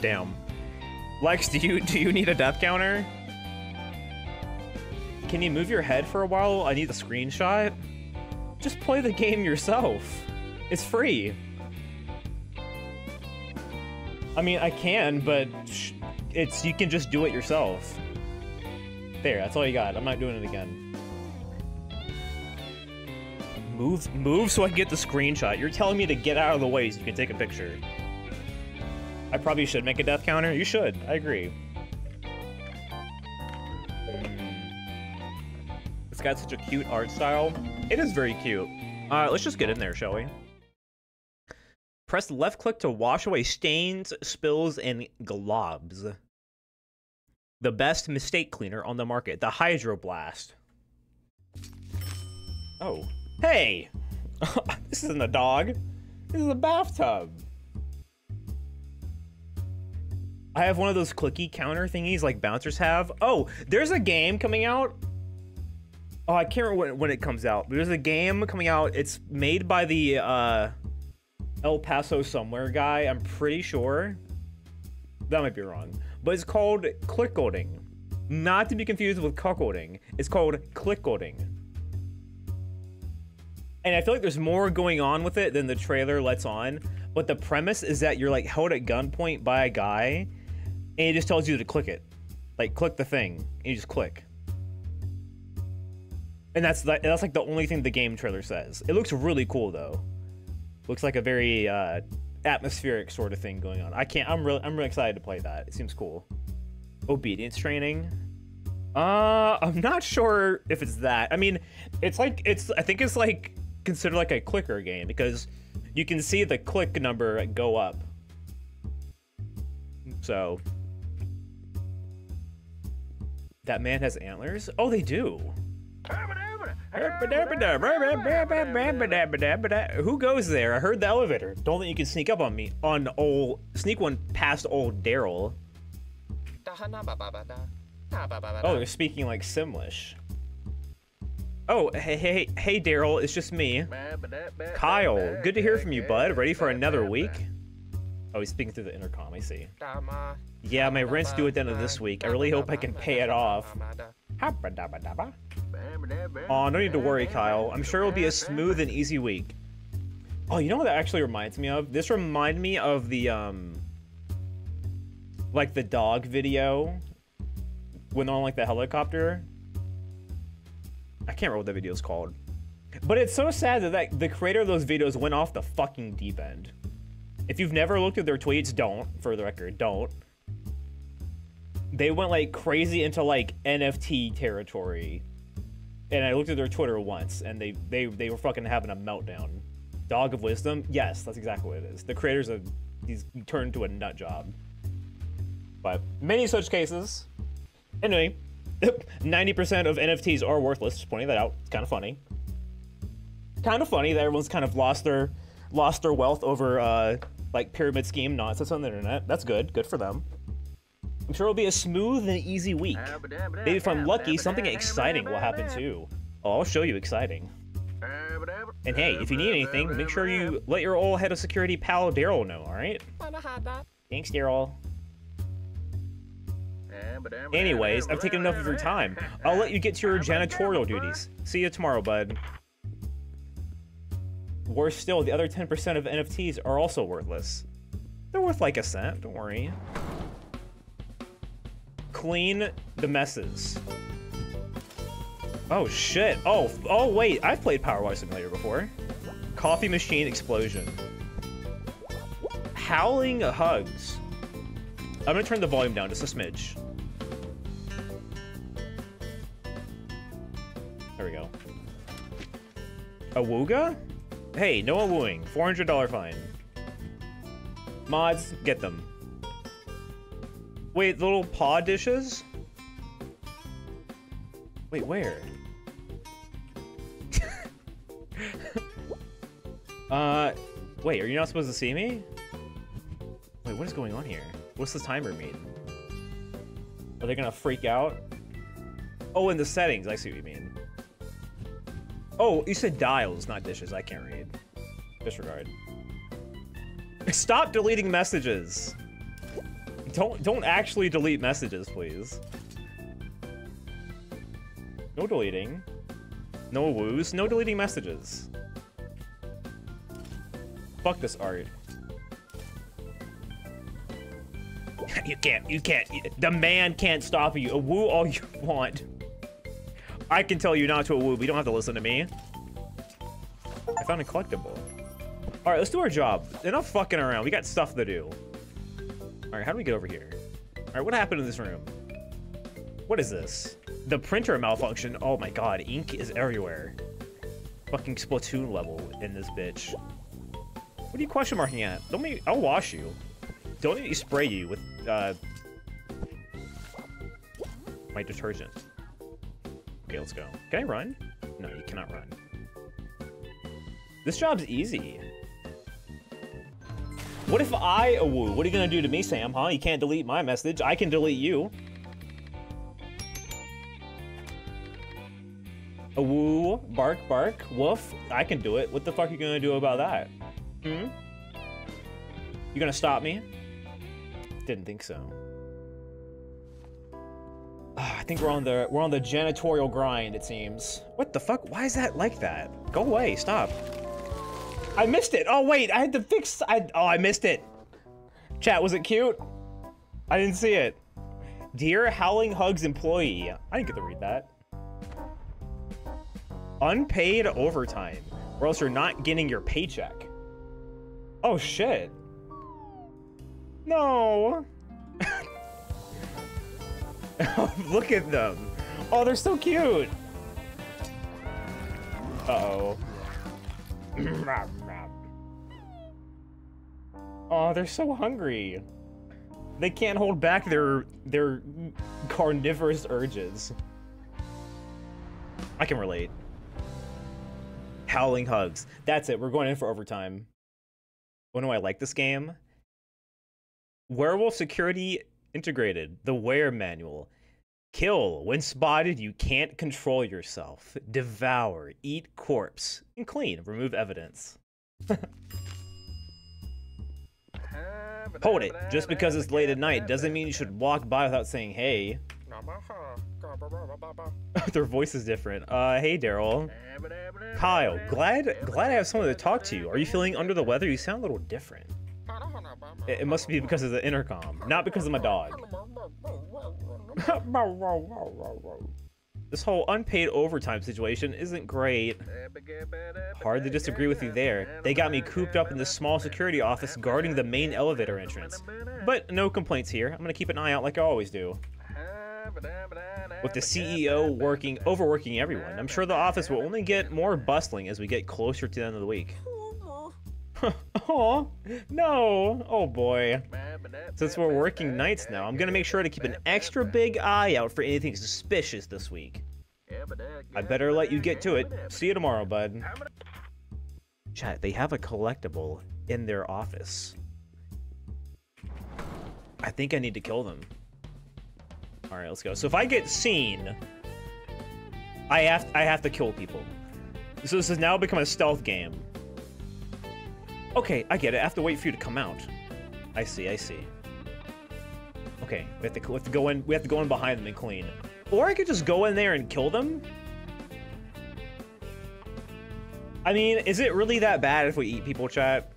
Damn. Lex, do you do you need a death counter? Can you move your head for a while? I need a screenshot. Just play the game yourself. It's free. I mean, I can, but it's you can just do it yourself. There, that's all you got. I'm not doing it again. Move, move so I can get the screenshot. You're telling me to get out of the way so you can take a picture. I probably should make a death counter. You should. I agree. It's got such a cute art style. It is very cute. Uh, let's just get in there, shall we? Press left click to wash away stains, spills, and globs. The best mistake cleaner on the market, the Hydroblast. Oh. Hey! this isn't a dog. This is a bathtub. I have one of those clicky counter thingies like bouncers have. Oh, there's a game coming out. Oh, I can't remember when, it comes out. There's a game coming out. It's made by the uh, El Paso somewhere guy. I'm pretty sure. That might be wrong. But it's called Clickolding. Not to be confused with cuckolding. It's called Clickolding. And I feel like there's more going on with it than the trailer lets on. But the premise is that you're like held at gunpoint by a guy and it just tells you to click it. Like click the thing. And you just click. And that's that's like the only thing the game trailer says. It looks really cool though. Looks like a very uh, atmospheric sort of thing going on. I can't. I'm really. I'm really excited to play that. It seems cool. Obedience training. Uh, I'm not sure if it's that. I mean, it's like it's. I think it's like considered like a clicker game because you can see the click number go up. So that man has antlers? Oh, they do. Who goes there? I heard the elevator. Don't think you can sneak up on me. On old sneak one past old Daryl. Oh, they're speaking like Simlish. Oh, hey, hey, hey, Daryl, it's just me. Kyle, good to hear from you, bud. Ready for another week? Oh, he's speaking through the intercom, I see. Yeah, my rent's due at the end of this week. I really hope I can pay it off. Oh, no need to worry, Kyle. I'm sure it'll be a smooth and easy week. Oh, you know what that actually reminds me of? This reminded me of the, um... Like, the dog video. When they're on, like, the helicopter. I can't remember what that video is called. But it's so sad that, that the creator of those videos went off the fucking deep end. If you've never looked at their tweets, don't, for the record, don't they went like crazy into like NFT territory. And I looked at their Twitter once and they they they were fucking having a meltdown. Dog of Wisdom? Yes, that's exactly what it is. The creators of these turned to a nut job. But many such cases. Anyway, 90% of NFTs are worthless, just pointing that out. It's kind of funny. Kind of funny that everyone's kind of lost their lost their wealth over uh like pyramid scheme nonsense on the internet. That's good. Good for them. I'm sure it'll be a smooth and easy week. Maybe if I'm lucky, something exciting will happen too. Oh, I'll show you exciting. And hey, if you need anything, make sure you let your old head of security pal Daryl know, alright? Thanks, Daryl. Anyways, I've taken enough of your time. I'll let you get to your janitorial duties. See you tomorrow, bud. Worse still, the other 10% of NFTs are also worthless. They're worth like a cent, don't worry clean the messes. Oh shit. Oh, oh wait, I've played Power Wash Simulator before. Coffee machine explosion. Howling hugs. I'm gonna turn the volume down just a smidge. There we go. A wooga? Hey, Noah wooing. $400 fine. Mods, get them. Wait, little paw dishes? Wait, where? uh, wait, are you not supposed to see me? Wait, what is going on here? What's the timer mean? Are they gonna freak out? Oh, in the settings, I see what you mean. Oh, you said dials, not dishes. I can't read. Disregard. Stop deleting messages. don't don't actually delete messages, please. No deleting. No woos. No deleting messages. Fuck this art. You can't. You can't. The man can't stop you. A woo all you want. I can tell you not to a woo, you don't have to listen to me. I found a collectible. All right, let's do our job. Enough fucking around. We got stuff to do. All right, how do we get over here? All right, what happened in this room? What is this? The printer malfunction. Oh my god, ink is everywhere. Fucking Splatoon level in this bitch. What are you question marking at? Don't me. I'll wash you. Don't me spray you with uh, my detergent. Okay, let's go. Can I run? No, you cannot run. This job's easy. What if I awoo? What are you gonna do to me, Sam, huh? You can't delete my message. I can delete you. Awoo, bark, bark, woof. I can do it. What the fuck are you gonna do about that? Hmm? You gonna stop me? Didn't think so. I think we're on the we're on the janitorial grind, it seems. What the fuck? Why is that like that? Go away, stop. I missed it. Oh wait, I had to fix I oh I missed it. Chat, was it cute? I didn't see it. Dear Howling Hugs employee. I didn't get to read that. Unpaid overtime, or else you're not getting your paycheck. Oh shit. No. Look at them. Oh, they're so cute. Uh-oh. oh, they're so hungry. They can't hold back their their carnivorous urges. I can relate. Howling hugs. That's it. We're going in for overtime. Oh, when do I like this game? Werewolf Security Integrated, the Wear Manual. Kill. When spotted, you can't control yourself. Devour. Eat corpse. And clean. Remove evidence. Hold it. Just because it's late at night doesn't mean you should walk by without saying hey. Their voice is different. Uh, hey, Daryl. Kyle, glad glad I have someone to talk to you. Are you feeling under the weather? You sound a little different. It, it must be because of the intercom, not because of my dog. this whole unpaid overtime situation isn't great. Hard to disagree with you there. They got me cooped up in this small security office guarding the main elevator entrance. But no complaints here. I'm gonna keep an eye out like I always do. With the CEO working, overworking everyone, I'm sure the office will only get more bustling as we get closer to the end of the week. oh, no. Oh boy. Since we're working nights now, I'm gonna make sure to keep an extra big eye out for anything suspicious this week. I better let you get to it. See you tomorrow, bud. Chat, they have a collectible in their office. I think I need to kill them. All right, let's go. So if I get seen, I have I have to kill people. So this has now become a stealth game. Okay, I get it. I have to wait for you to come out. I see, I see. Okay, we have to, we have to go in. We have to go in behind them and clean. Or I could just go in there and kill them. I mean, is it really that bad if we eat people, chat?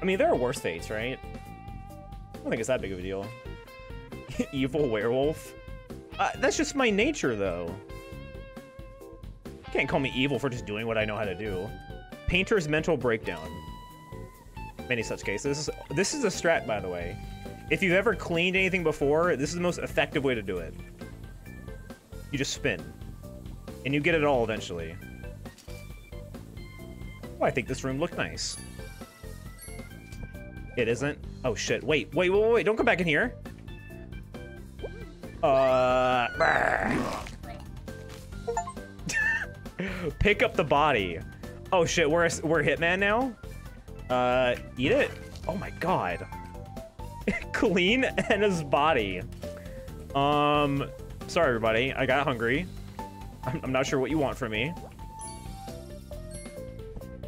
I mean, there are worse fates, right? I don't think it's that big of a deal. Evil werewolf? Uh, that's just my nature, though. You can't call me evil for just doing what I know how to do. Painter's mental breakdown. Many such cases. This is a strat, by the way. If you've ever cleaned anything before, this is the most effective way to do it. You just spin. And you get it all eventually. Oh, I think this room looked nice. It isn't? Oh shit, wait, wait, wait, wait, don't come back in here. Uh... Pick up the body. Oh shit, we're, we're Hitman now? Uh, eat it? Oh my god. Clean and his body. Um, sorry everybody, I got hungry. I'm, I'm not sure what you want from me.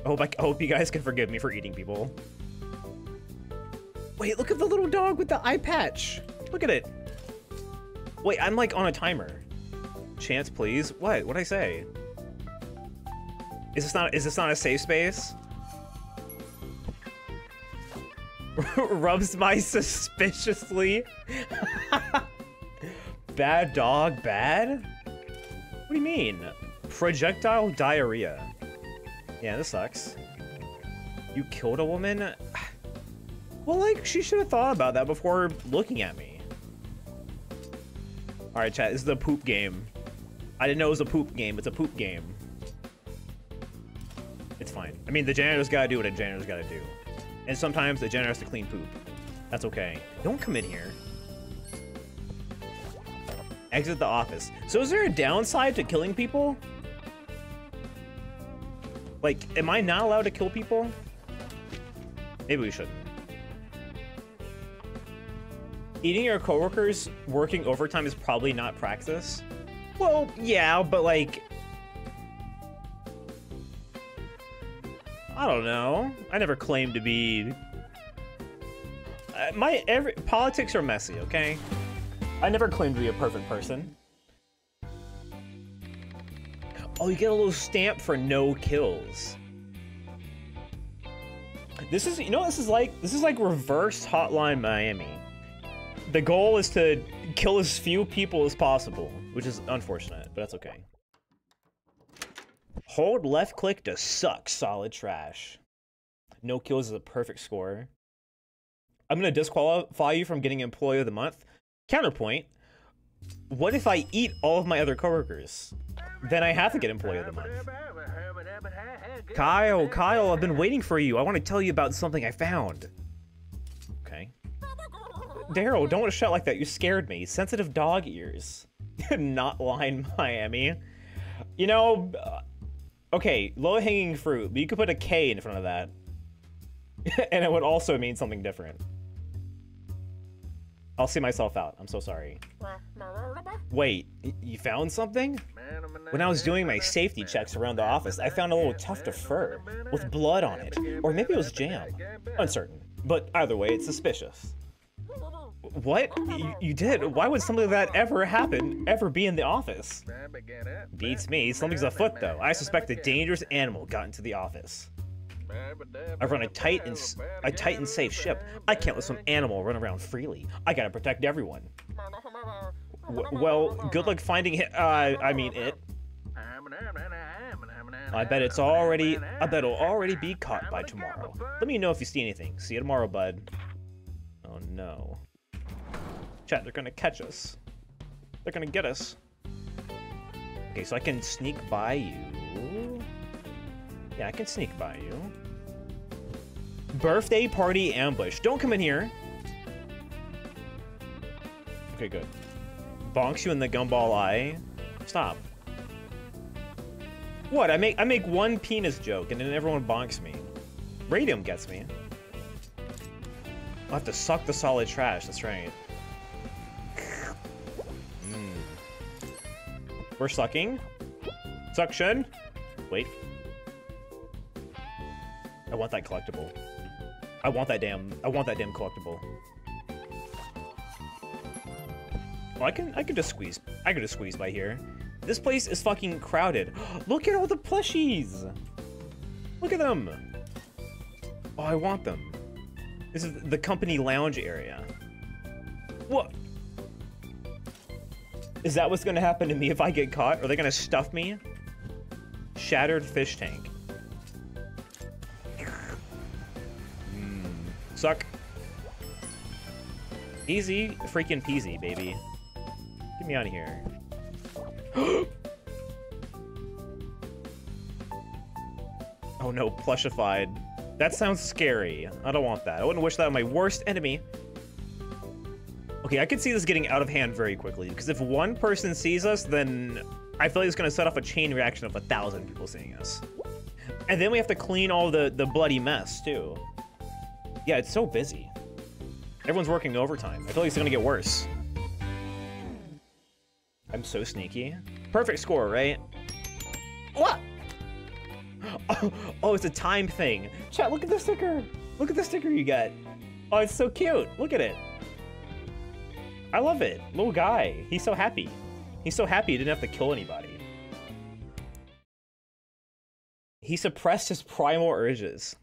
I hope I, I hope you guys can forgive me for eating people. Wait, look at the little dog with the eye patch. Look at it. Wait, I'm like on a timer. Chance, please. What? What'd I say? Is this not is this not a safe space? Rubs my suspiciously. bad dog, bad? What do you mean? Projectile diarrhea. Yeah, this sucks. You killed a woman? Well, like, she should have thought about that before looking at me. Alright, chat, this is a poop game. I didn't know it was a poop game. It's a poop game. It's fine. I mean, the janitor's gotta do what a janitor's gotta do. And sometimes the janitor has to clean poop. That's okay. Don't come in here. Exit the office. So is there a downside to killing people? Like, am I not allowed to kill people? Maybe we shouldn't. Eating your coworkers working overtime is probably not praxis. Well, yeah, but like... I don't know. I never claimed to be... Uh, my every politics are messy, okay? I never claimed to be a perfect person. Oh, you get a little stamp for no kills. This is, you know this is like? This is like reverse Hotline Miami. The goal is to kill as few people as possible, which is unfortunate, but that's okay. Hold left click to suck solid trash. No kills is a perfect score. I'm gonna disqualify you from getting Employee of the Month. Counterpoint, what if I eat all of my other coworkers? Then I have to get Employee of the Month. Kyle, Kyle, I've been waiting for you. I want to tell you about something I found. Okay. Daryl, don't shout like that. You scared me. Sensitive dog ears. Not line Miami. You know, okay, low-hanging fruit, but you could put a K in front of that. and it would also mean something different. I'll see myself out. I'm so sorry. Wait, you found something? When I was doing my safety checks around the office, I found a little tuft of fur with blood on it. Or maybe it was jam. Uncertain. But either way, it's suspicious. What? You, you did? Why would something like that ever happen, ever be in the office? Beats me. Something's afoot, though. I suspect a dangerous animal got into the office. I run a tight and a tight and safe ship. I can't let some animal run around freely. I gotta protect everyone. W well, good luck finding it. Uh, I mean it. I bet it's already. I bet it'll already be caught by tomorrow. Let me know if you see anything. See you tomorrow, bud. Oh no. Chat, they're gonna catch us. They're gonna get us. Okay, so I can sneak by you. Yeah, I can sneak by you. Birthday party ambush. Don't come in here. Okay, good. Bonks you in the gumball eye. Stop. What? I make I make one penis joke and then everyone bonks me. Radium gets me. I'll have to suck the solid trash, that's right. We're sucking. Suction. Wait. I want that collectible. I want that damn I want that damn collectible. Oh, I can I can just squeeze I can just squeeze by here. This place is fucking crowded. Look at all the plushies. Look at them. Oh, I want them. This is the company lounge area. What? Is that what's gonna happen to me if I get caught? Are they gonna stuff me? Shattered fish tank. Mm, suck. Easy freaking peasy, baby. Get me out of here. oh no, plushified. That sounds scary. I don't want that. I wouldn't wish that on my worst enemy. Okay, I could see this getting out of hand very quickly, because if one person sees us, then I feel like it's going to set off a chain reaction of a thousand people seeing us. And then we have to clean all the, the bloody mess, too. Yeah, it's so busy. Everyone's working overtime. I feel like it's going to get worse. I'm so sneaky. Perfect score, right? What? Oh, oh, it's a time thing. Chat, look at the sticker. Look at the sticker you got. Oh, it's so cute. Look at it. I love it. Little guy. He's so happy. He's so happy he didn't have to kill anybody. He suppressed his primal urges.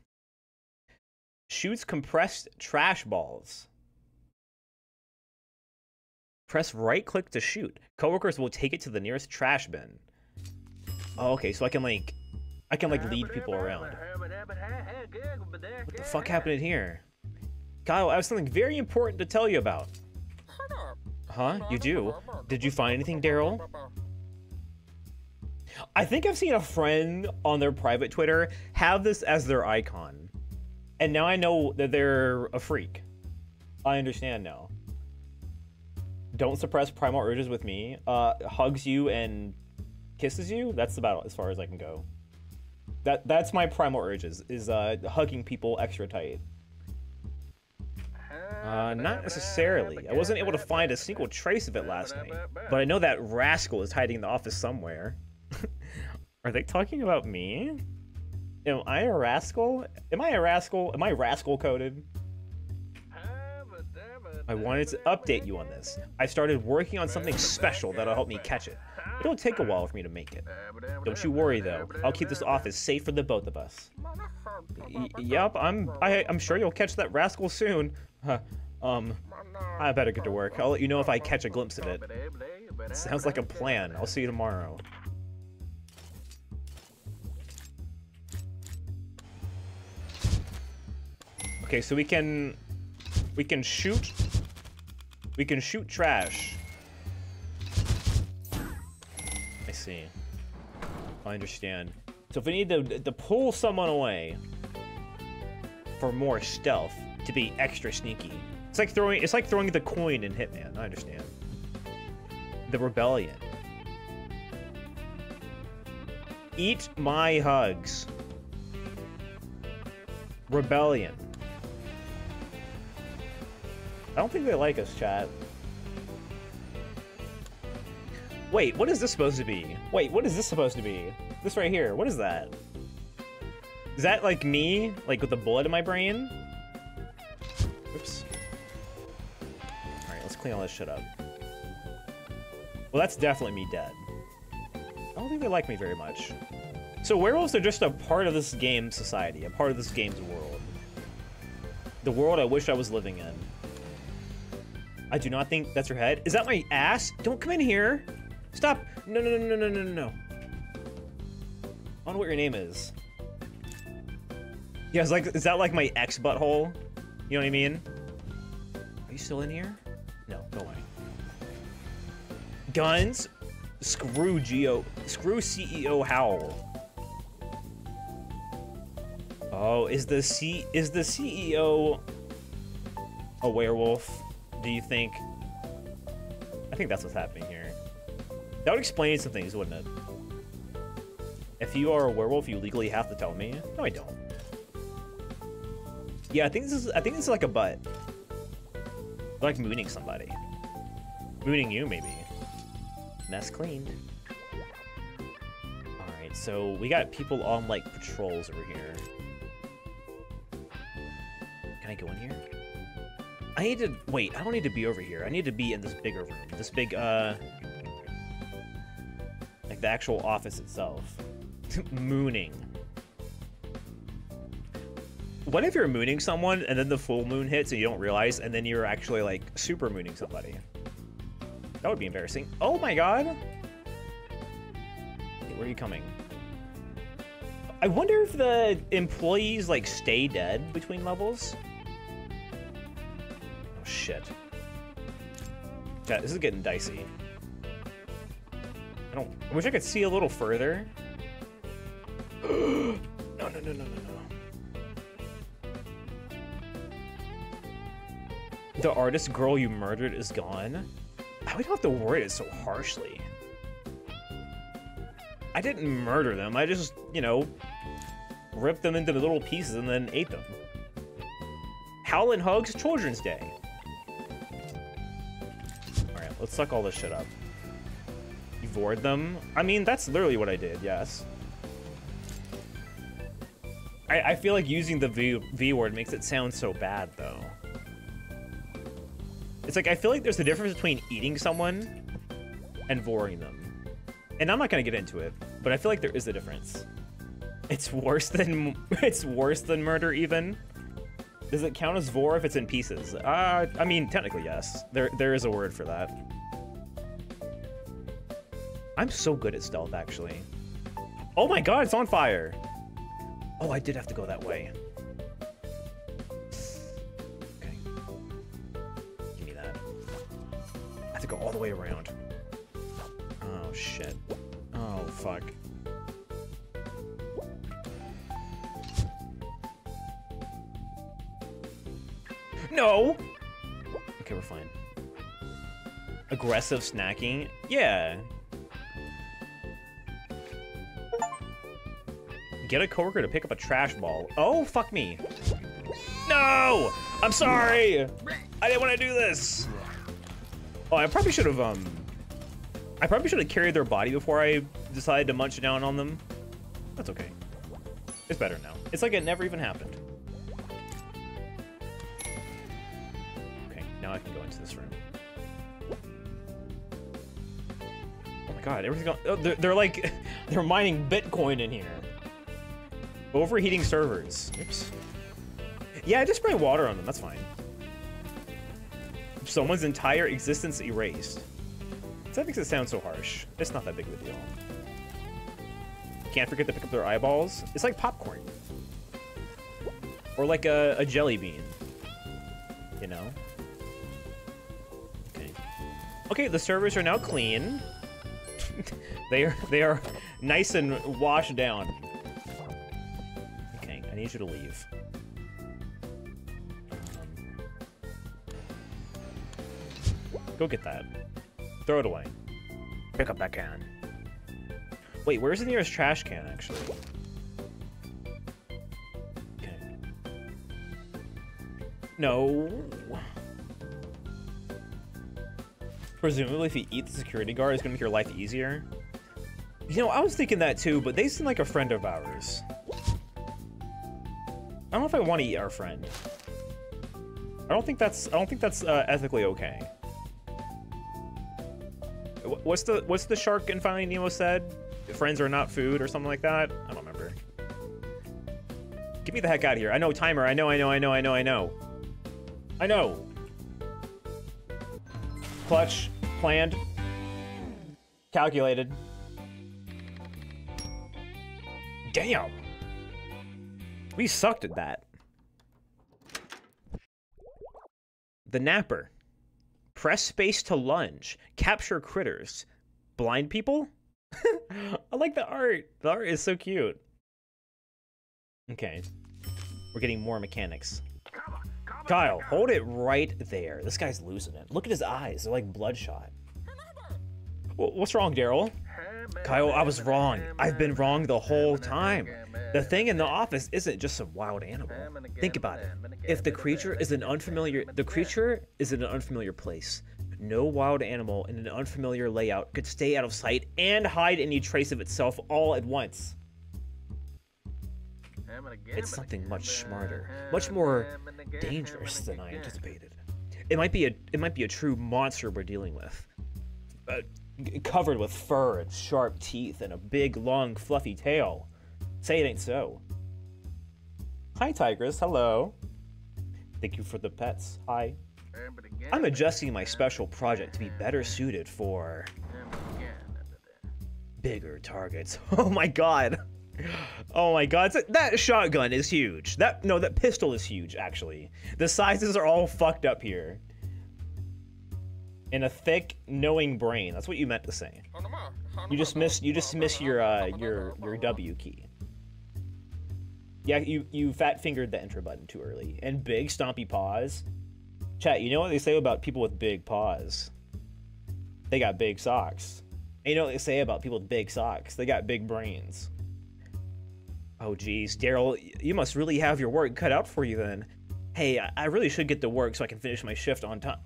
Shoots compressed trash balls. Press right click to shoot. Coworkers will take it to the nearest trash bin. Oh, okay, so I can like, I can like lead people around. What the fuck happened here? Kyle, I have something very important to tell you about. Huh? You do? Did you find anything, Daryl? I think I've seen a friend on their private Twitter have this as their icon. And now I know that they're a freak. I understand now. Don't suppress primal urges with me. Uh, hugs you and kisses you. That's about as far as I can go. That that's my primal urges is uh, hugging people extra tight. Uh, not necessarily. I wasn't able to find a single trace of it last night, but I know that rascal is hiding in the office somewhere. Are they talking about me? Am I a rascal? Am I a rascal? Am I rascal coded? I wanted to update you on this. I started working on something special that'll help me catch it. It'll take a while for me to make it. Don't you worry though. I'll keep this office safe for the both of us. Y yep, I'm I, I'm sure you'll catch that rascal soon. Huh. Um, I better get to work. I'll let you know if I catch a glimpse of it. Sounds like a plan. I'll see you tomorrow. Okay, so we can we can shoot we can shoot trash. I see. I understand. So if we need to, to pull someone away for more stealth, to be extra sneaky. It's like throwing it's like throwing the coin in Hitman, I understand. The rebellion. Eat my hugs. Rebellion. I don't think they like us, chat. Wait, what is this supposed to be? Wait, what is this supposed to be? This right here, what is that? Is that like me? Like with the bullet in my brain? Clean all this shit up. Well, that's definitely me dead. I don't think they like me very much. So werewolves are just a part of this game society, a part of this game's world. The world I wish I was living in. I do not think that's her head. Is that my ass? Don't come in here. Stop. No, no, no, no, no, no, no. I don't know what your name is. Yeah, it's like, is that like my ex butthole? You know what I mean? Are you still in here? No, go away. Guns? Screw Geo. Screw CEO Howl. Oh, is the C is the CEO a werewolf? do you think? I think that's what's happening here. That would explain some things, wouldn't it? If you are a werewolf, you legally have to tell me. No, I don't. Yeah, I think this is. I think this is like a butt. Like mooning somebody. Mooning you, maybe. Mess cleaned. Alright, so we got people on, like, patrols over here. Can I go in here? I need to... Wait, I don't need to be over here. I need to be in this bigger room. This big, uh... Like, the actual office itself. mooning. What if you're mooning someone, and then the full moon hits, and you don't realize, and then you're actually, like, super mooning somebody? That would be embarrassing. Oh my god! Hey, where are you coming? I wonder if the employees, like, stay dead between levels? Oh shit. Yeah, this is getting dicey. I don't... I wish I could see a little further. no, no, no, no, no, no. The artist girl you murdered is gone? We don't have to word it so harshly. I didn't murder them. I just, you know, ripped them into little pieces and then ate them. Howlin' Hugs Children's Day. Alright, let's suck all this shit up. You void them? I mean, that's literally what I did, yes. I, I feel like using the V, v word makes it sound so bad, though. It's like I feel like there's a difference between eating someone and voring them. And I'm not gonna get into it, but I feel like there is a difference. It's worse than it's worse than murder even. Does it count as vor if it's in pieces? Uh, I mean, technically yes. There there is a word for that. I'm so good at stealth actually. Oh my god, it's on fire. Oh, I did have to go that way. Go all the way around. Oh shit. Oh fuck. No! Okay, we're fine. Aggressive snacking? Yeah. Get a coworker to pick up a trash ball. Oh, fuck me. No! I'm sorry! I didn't want to do this! Oh, I probably should have, um... I probably should have carried their body before I decided to munch down on them. That's okay. It's better now. It's like it never even happened. Okay, now I can go into this room. Oh my god, everything. Oh, they're, they're like, they're mining Bitcoin in here. Overheating servers. Oops. Yeah, I just spray water on them. That's fine. Someone's entire existence erased. That makes it sound so harsh. It's not that big of a deal. Can't forget to pick up their eyeballs. It's like popcorn. Or like a, a jelly bean. You know? Okay. Okay, the servers are now clean. they are they are nice and washed down. Okay, I need you to leave. Go get that. Throw it away. Pick up that can. Wait, where's the nearest trash can, actually? Okay. No. Presumably, if you eat the security guard, it's gonna make your life easier. You know, I was thinking that too, but they seem like a friend of ours. I don't know if I want to eat our friend. I don't think that's. I don't think that's uh, ethically okay. Wh- What's the What's the shark in Finding Nemo said? Friends are not food or something like that. I don't remember. Get me the heck out of here. I know timer. I know. I know. I know. I know. I know. I know. Clutch. Planned. Calculated. Damn. We sucked at that. The Napper. Press space to lunge. Capture critters. Blind people? I like the art. The art is so cute. Okay. We're getting more mechanics. Kyle, hold it right there. This guy's losing it. Look at his eyes. They're like bloodshot. What's wrong, Daryl? Kyle, I was wrong. I've been wrong the whole time. The thing in the office isn't just some wild animal. Think about it. If the creature is an unfamiliar the creature is in an unfamiliar place. No wild animal in an unfamiliar layout could stay out of sight and hide any trace of itself all at once. It's something much smarter, much more dangerous than I anticipated. It might be a it might be a true monster we're dealing with. Uh, covered with fur and sharp teeth and a big long fluffy tail. Say it ain't so. Hi Tigress, hello. Thank you for the pets. Hi. I'm adjusting my special project to be better suited for bigger targets. Oh my god. Oh my god, that shotgun is huge. That no, that pistol is huge actually. The sizes are all fucked up here. In a thick, knowing brain. That's what you meant to say. You just miss you just miss your uh your your W key. Yeah, you you fat fingered the enter button too early. And big stompy paws. Chat, you know what they say about people with big paws? They got big socks. And you know what they say about people with big socks? They got big brains. Oh geez, Daryl, you must really have your work cut out for you then. Hey, I- I really should get to work so I can finish my shift on time.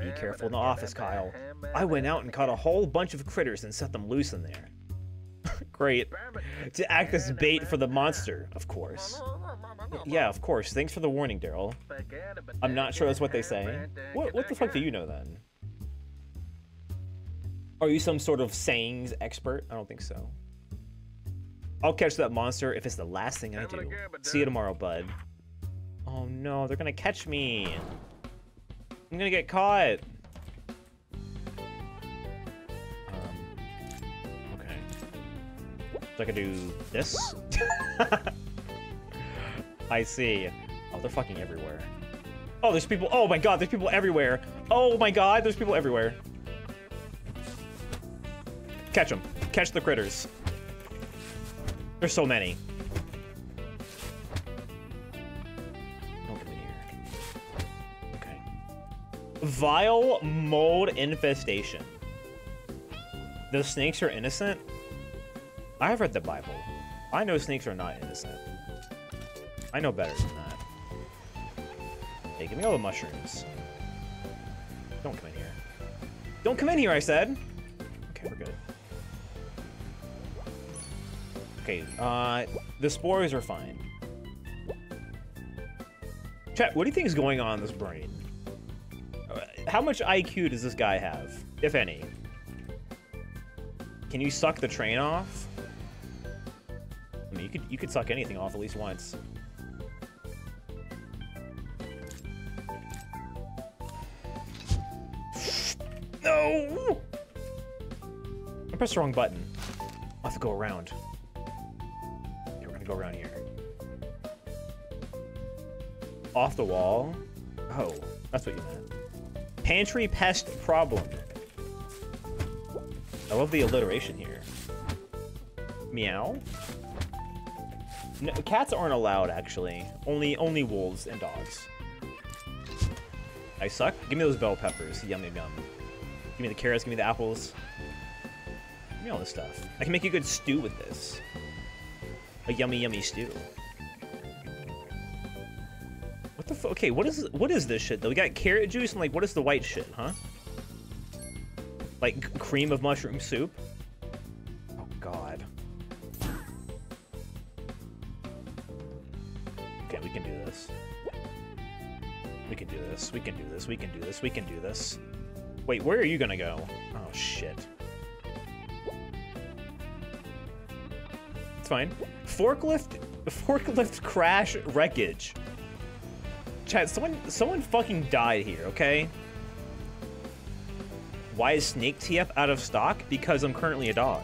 Be careful in the office, Kyle. I went out and caught a whole bunch of critters and set them loose in there. Great. To act as bait for the monster, of course. Yeah, of course. Thanks for the warning, Daryl. I'm not sure that's what they say. What, what the fuck do you know then? Are you some sort of sayings expert? I don't think so. I'll catch that monster if it's the last thing I do. See you tomorrow, bud. Oh no, they're gonna catch me. I'm gonna get caught. Um, okay. So I can do this? I see. Oh, they're fucking everywhere. Oh, there's people. Oh my god, there's people everywhere. Oh my god, there's people everywhere. Catch them. Catch the critters. There's so many. Vile mold infestation. The snakes are innocent? I have read the Bible. I know snakes are not innocent. I know better than that. Hey, give me all the mushrooms. Don't come in here. Don't come in here, I said! Okay, we're good. Okay, uh, the spores are fine. Chat, what do you think is going on in this brain? How much IQ does this guy have, if any? Can you suck the train off? I mean, you could you could suck anything off at least once. No! I pressed the wrong button. I'll have to go around. Okay, we're gonna go around here. Off the wall? Oh, that's what you meant. Pantry pest problem. I love the alliteration here. Meow? No, cats aren't allowed, actually. Only only wolves and dogs. I suck? Give me those bell peppers. Yum, yum, yum. Give me the carrots, give me the apples. Give me all this stuff. I can make a good stew with this. A yummy, yummy stew. Okay, what is what is this shit though? We got carrot juice and like what is the white shit, huh? Like cream of mushroom soup? Oh god. Okay, we can do this. We can do this. We can do this. We can do this. We can do this. Wait, where are you gonna go? Oh shit. It's fine. Forklift forklift crash wreckage. Chat, someone someone fucking died here, okay? Why is Snake TF out of stock? Because I'm currently a dog.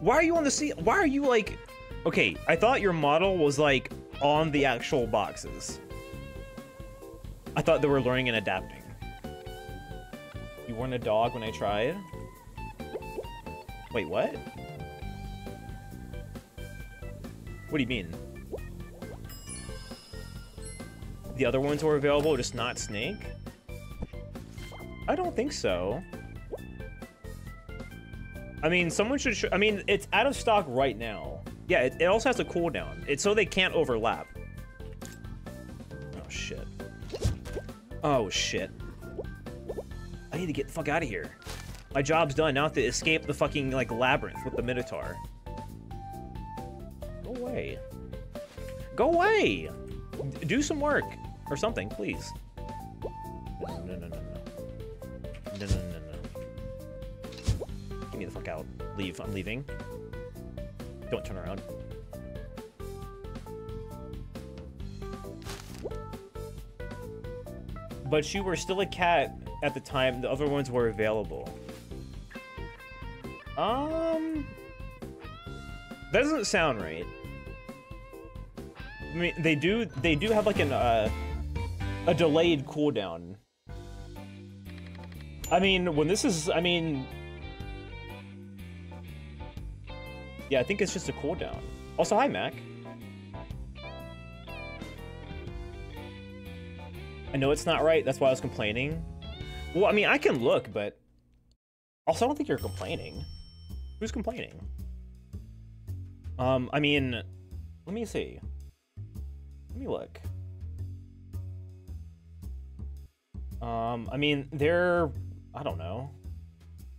Why are you on the sea? Why are you like... Okay, I thought your model was like on the actual boxes. I thought they were learning and adapting. You weren't a dog when I tried? Wait, what? What do you mean? The other ones were available, just not Snake? I don't think so. I mean, someone should. Sh I mean, it's out of stock right now. Yeah, it, it also has a cooldown. It's so they can't overlap. Oh shit. Oh shit. I need to get the fuck out of here. My job's done. Now I have to escape the fucking like labyrinth with the Minotaur. Go away. Go away. D- do some work or something, please. No, no, no, no, no. No, no, no. Get me the fuck out. Leave. I'm leaving. Don't turn around. But you were still a cat at the time the other ones were available. Um... Doesn't sound right. I mean, they do, they do have like an, uh, a delayed cooldown. I mean, when this is, I mean... Yeah, I think it's just a cooldown. Also, hi, Mac. I know it's not right, that's why I was complaining. Well, I mean, I can look, but... Also, I don't think you're complaining. Who's complaining? Um, I mean, let me see. Let me look. Um, I mean, they're, I don't know.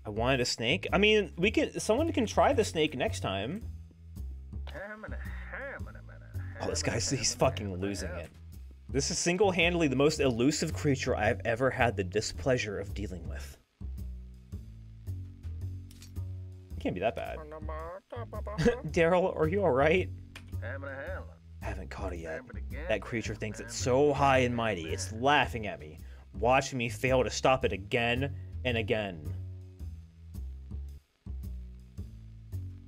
I wanted a snake. I mean, we can. Someone can try the snake next time. Oh, this guy's he's fucking losing it. This is single-handedly the most elusive creature I've ever had the displeasure of dealing with. It can't be that bad. Daryl, are you alright? Haven't caught it yet. That creature thinks it's so high and mighty, it's laughing at me, watching me fail to stop it again and again.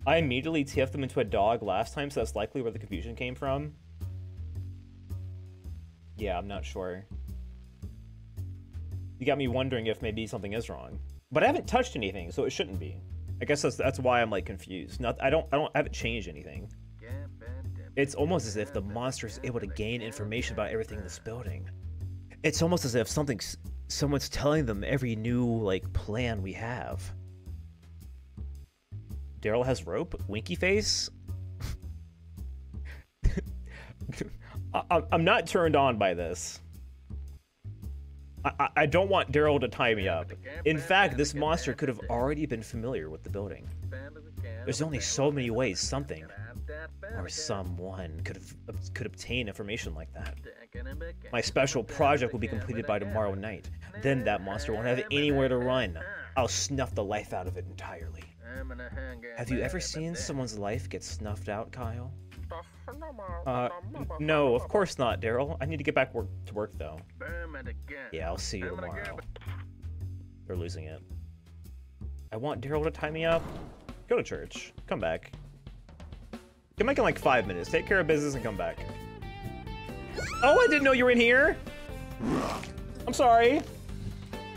I immediately tiffed them into a dog last time, so that's likely where the confusion came from. Yeah, I'm not sure. You got me wondering if maybe something is wrong. But I haven't touched anything, so it shouldn't be. I guess that's that's why I'm like confused. Not I don't I don't I haven't changed anything. It's almost as if the monster is able to gain information about everything in this building. It's almost as if something someone's telling them every new like plan we have. Daryl has rope. Winky face. I, am not turned on by this. I, I don't want Daryl to tie me up. In fact, this monster could have already been familiar with the building. There's only so many ways something or someone could have, could obtain information like that. My special project will be completed by tomorrow night. Then that monster won't have anywhere to run. I'll snuff the life out of it entirely. Have you ever seen someone's life get snuffed out, Kyle? Uh, no, of course not, Daryl. I need to get back work to work, though. Yeah, I'll see you tomorrow. They're losing it. I want Daryl to tie me up. Go to church. Come back. Come back in like five minutes. Take care of business and come back. Oh, I didn't know you were in here. I'm sorry.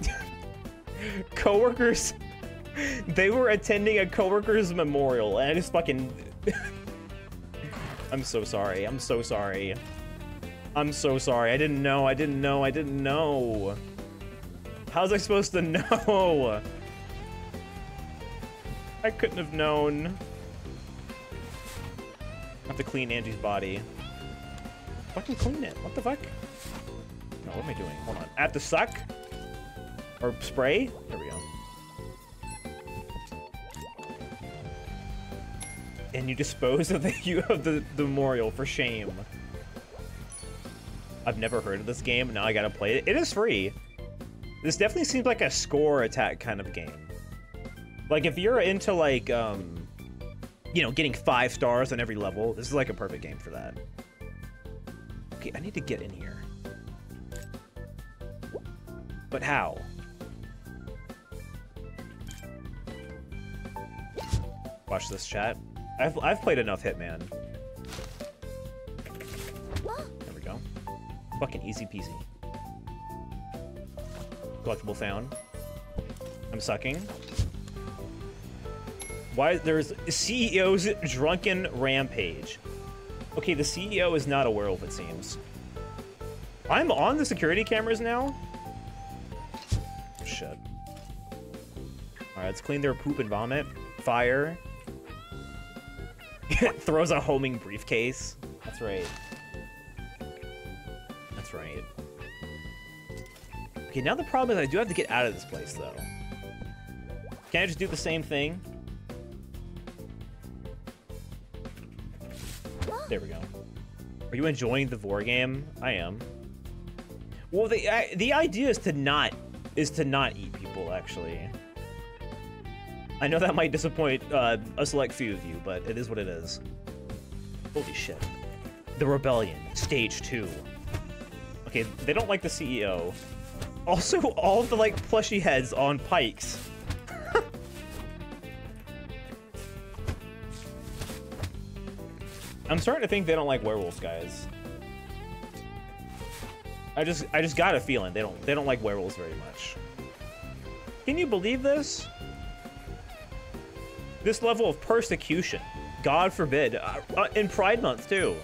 Coworkers. They were attending a coworker's memorial, and I just fucking I'm so sorry. I'm so sorry. I'm so sorry. I didn't know. I didn't know. I didn't know. How's I supposed to know? I couldn't have known. I have to clean Angie's body. Fucking clean it. What the fuck? No, what am I doing? Hold on. I have to suck? Or spray? There we go. and you dispose of the you of the, the memorial for shame. I've never heard of this game. Now I gotta play it. It is free. This definitely seems like a score attack kind of game. Like if you're into like um, you know, getting five stars on every level, this is like a perfect game for that. Okay, I need to get in here. But how? Watch this chat. I've, I've played enough Hitman. There we go. Fucking easy peasy. Collectible found. I'm sucking. Why there's CEO's drunken rampage. Okay, the CEO is not a werewolf, it seems. I'm on the security cameras now? Shit. Alright, let's clean their poop and vomit. Fire. Throws a homing briefcase. That's right. That's right. Okay, now the problem is I do have to get out of this place, though. Can I just do the same thing? There we go. Are you enjoying the vore game? I am. Well, the I, the idea is to not is to not eat people, actually. I know that might disappoint uh, a select few of you, but it is what it is. Holy shit. The Rebellion, Stage 2. Okay, they don't like the CEO. Also, all the, like, plushy heads on pikes. I'm starting to think they don't like werewolves, guys. I just I just got a feeling they don't they don't like werewolves very much. Can you believe this? This level of persecution. God forbid. Uh, uh, in Pride Month, too.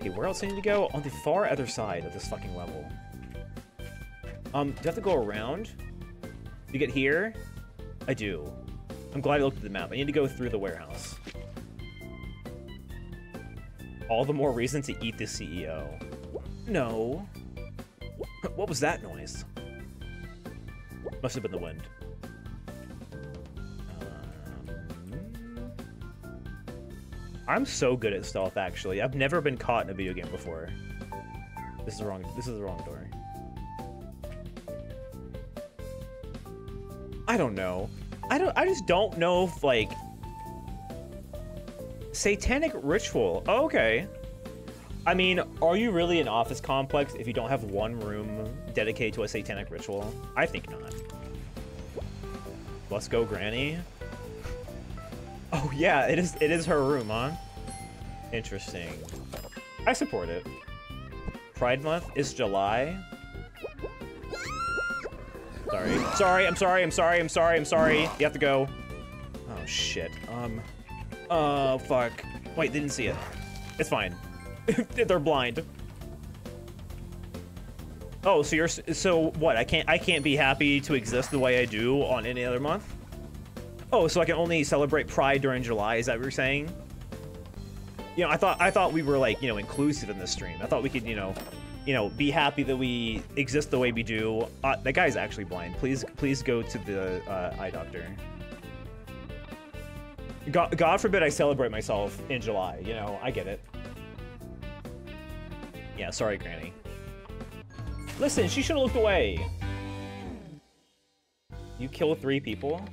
Okay, where else do I need to go? On the far other side of this fucking level. Um, do I have to go around? To get here? I do. I'm glad I looked at the map. I need to go through the warehouse. All the more reason to eat the CEO. No. What was that noise? Must have been the wind. Um, I'm so good at stealth, actually. I've never been caught in a video game before. This is the wrong. This is the wrong door. I don't know. I don't. I just don't know if like satanic ritual. Okay. I mean, are you really an office complex if you don't have one room dedicated to a satanic ritual? I think not. Let's go, Granny. Oh yeah, it is. It is her room, huh? Interesting. I support it. Pride Month is July. Sorry. Sorry, I'm sorry, I'm sorry, I'm sorry, I'm sorry. You have to go. Oh, shit. Um. Oh, fuck. Wait, they didn't see it. It's fine. They're blind. Oh, so you're so what? I can't I can't be happy to exist the way I do on any other month. Oh, so I can only celebrate Pride during July? Is that what you're saying? You know, I thought I thought we were like you know inclusive in this stream. I thought we could you know, you know, be happy that we exist the way we do. Uh, that guy's actually blind. Please please go to the uh, eye doctor. God, God forbid I celebrate myself in July. You know, I get it. Yeah, sorry, Granny. Listen, she should have looked away. You kill three people?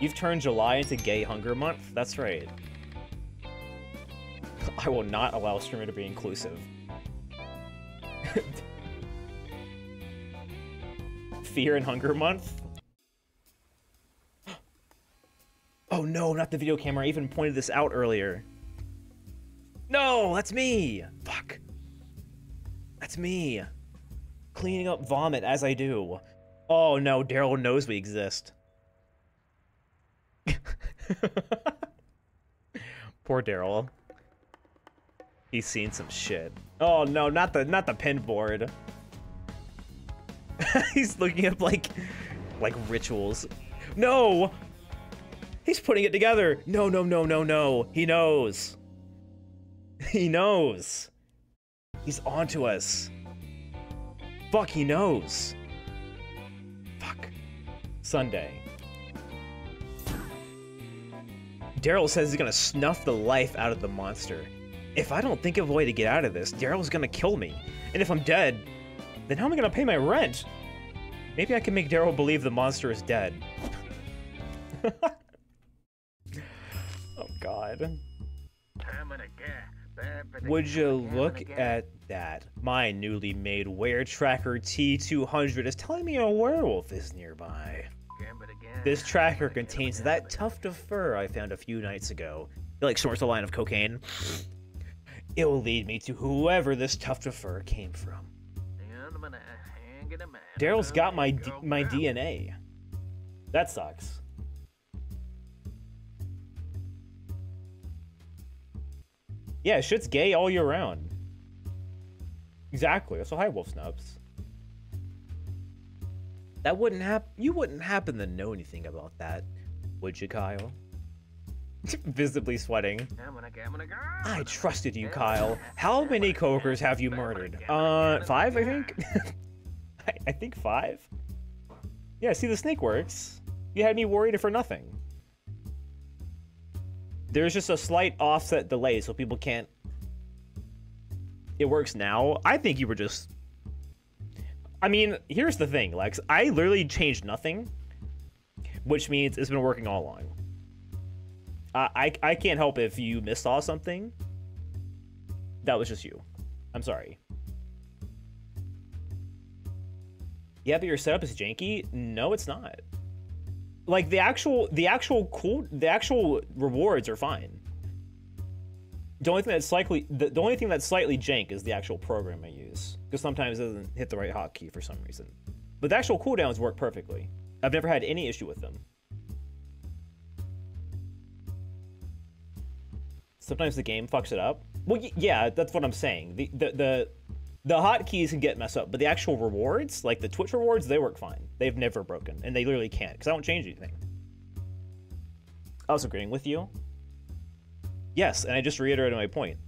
You've turned July into gay hunger month? That's right. I will not allow streamer to be inclusive. Fear and hunger month? Oh no, not the video camera. I even pointed this out earlier. No, that's me. Fuck. That's me. Cleaning up vomit as I do. Oh no, Daryl knows we exist. Poor Daryl. He's seen some shit. Oh no, not the not the pin board. He's looking up like like rituals. No! He's putting it together. No, no, no, no, no. He knows. He knows. He's onto us. Fuck, he knows. Fuck. Sunday. Daryl says he's gonna snuff the life out of the monster. If I don't think of a way to get out of this, Daryl's gonna kill me. And if I'm dead, then how am I gonna pay my rent? Maybe I can make Daryl believe the monster is dead. god. Would you look at that? My newly made wear tracker T200 is telling me a werewolf is nearby. This tracker contains that tuft of fur I found a few nights ago. It like snorts a line of cocaine. It will lead me to whoever this tuft of fur came from. Daryl's got my D my DNA. That sucks. Yeah, shit's gay all year round. Exactly. So hi, Wolf Snubs. That wouldn't happen. You wouldn't happen to know anything about that, would you, Kyle? Visibly sweating. I trusted you, Kyle. How many coworkers have you murdered? Uh, five, I think? I, I think five? Yeah, see, the snake works. You had me worried for nothing. There's just a slight offset delay so people can't... It works now. I think you were just... I mean, here's the thing, Lex. I literally changed nothing, which means it's been working all along. I, I, I can't help if you missaw something. That was just you. I'm sorry. Yeah, but your setup is janky? No, it's not like the actual the actual cool the actual rewards are fine. The only thing that's slightly the, the only thing that's slightly jank is the actual program I use because sometimes it doesn't hit the right hotkey for some reason. But the actual cooldowns work perfectly. I've never had any issue with them. Sometimes the game fucks it up. Well, yeah, that's what I'm saying. The the the the hotkeys can get messed up, but the actual rewards, like the Twitch rewards, they work fine. They've never broken, and they literally can't because I don't change anything. I was agreeing with you. Yes, and I just reiterated my point.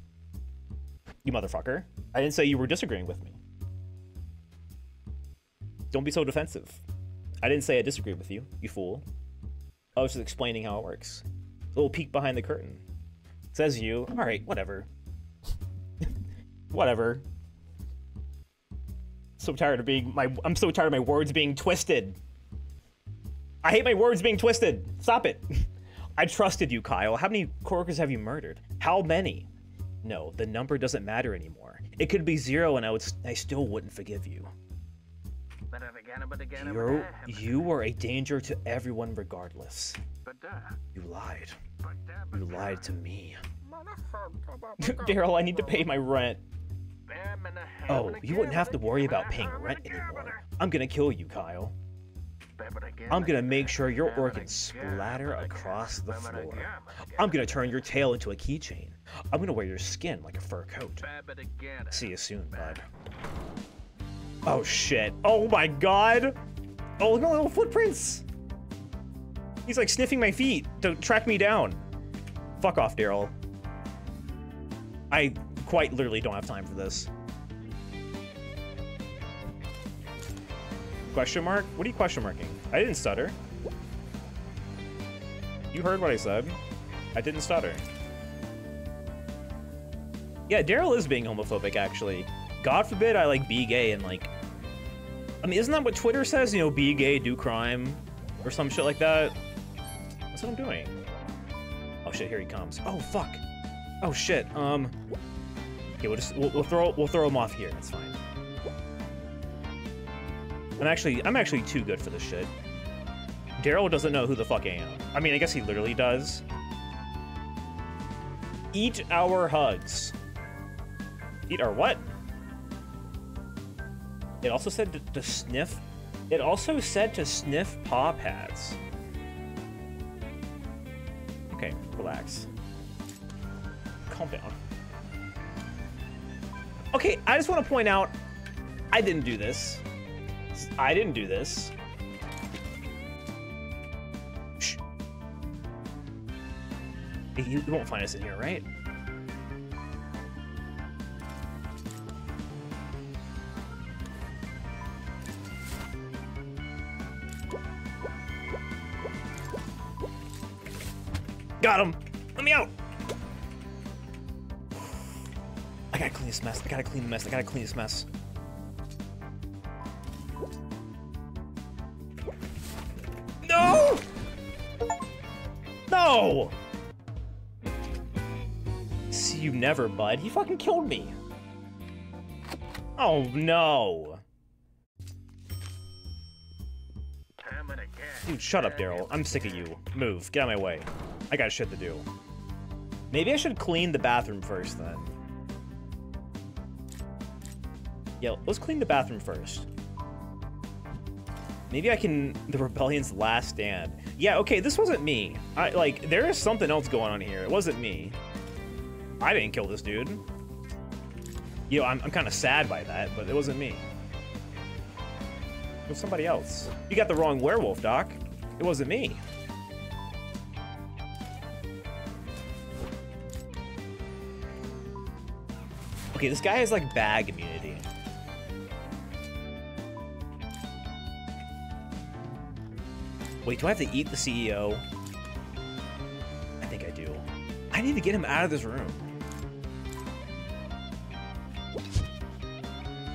You motherfucker. I didn't say you were disagreeing with me. Don't be so defensive. I didn't say I disagree with you, you fool. I was just explaining how it works. A little peek behind the curtain. Says you. Alright, whatever. whatever. So tired of being my I'm so tired of my words being twisted. I hate my words being twisted. Stop it. I trusted you, Kyle. How many coworkers have you murdered? How many? No, the number doesn't matter anymore. It could be zero and I would I still wouldn't forgive you. You're, you were a danger to everyone regardless. You lied. You lied to me. Daryl, I need to pay my rent. Oh, you wouldn't have to worry about paying rent anymore. I'm gonna kill you, Kyle. I'm gonna make sure your organs splatter across the floor. I'm gonna turn your tail into a keychain. I'm gonna wear your skin like a fur coat. See you soon, bud. Oh shit. Oh my god! Oh, look at the little footprints! He's like sniffing my feet to track me down. Fuck off, Daryl. I quite literally don't have time for this. Question mark? What are you question marking? I didn't stutter. You heard what I said. I didn't stutter. Yeah, Daryl is being homophobic, actually. God forbid I, like, be gay and, like... I mean, isn't that what Twitter says? You know, be gay, do crime, or some shit like that? That's what I'm doing. Oh shit, here he comes. Oh, fuck. Oh shit, um... Okay, we'll just, we'll, we'll throw, we'll throw him off here, that's fine. I'm actually, I'm actually too good for this shit. Daryl doesn't know who the fuck I am. I mean, I guess he literally does. Eat our hugs. Eat our what? It also said to, to sniff. It also said to sniff paw pads. Okay, relax. Calm down. Okay, I just want to point out, I didn't do this. I didn't do this. Shh. You won't find us in here, right? Got him! Let me out! I gotta clean this mess. I gotta clean the mess. I gotta clean this mess. No! No! See you never, bud. He fucking killed me. Oh, no. Dude, shut up, Daryl. I'm sick of you. Move. Get out of my way. I got shit to do. Maybe I should clean the bathroom first, then. Yeah, let's clean the bathroom first. Maybe I can... The Rebellion's last stand. Yeah, okay, this wasn't me. I Like, there is something else going on here. It wasn't me. I didn't kill this dude. You know, I'm, I'm kind of sad by that, but it wasn't me. It was somebody else. You got the wrong werewolf, Doc. It wasn't me. Okay, this guy has, like, bag immunity. Wait, do I have to eat the CEO? I think I do. I need to get him out of this room.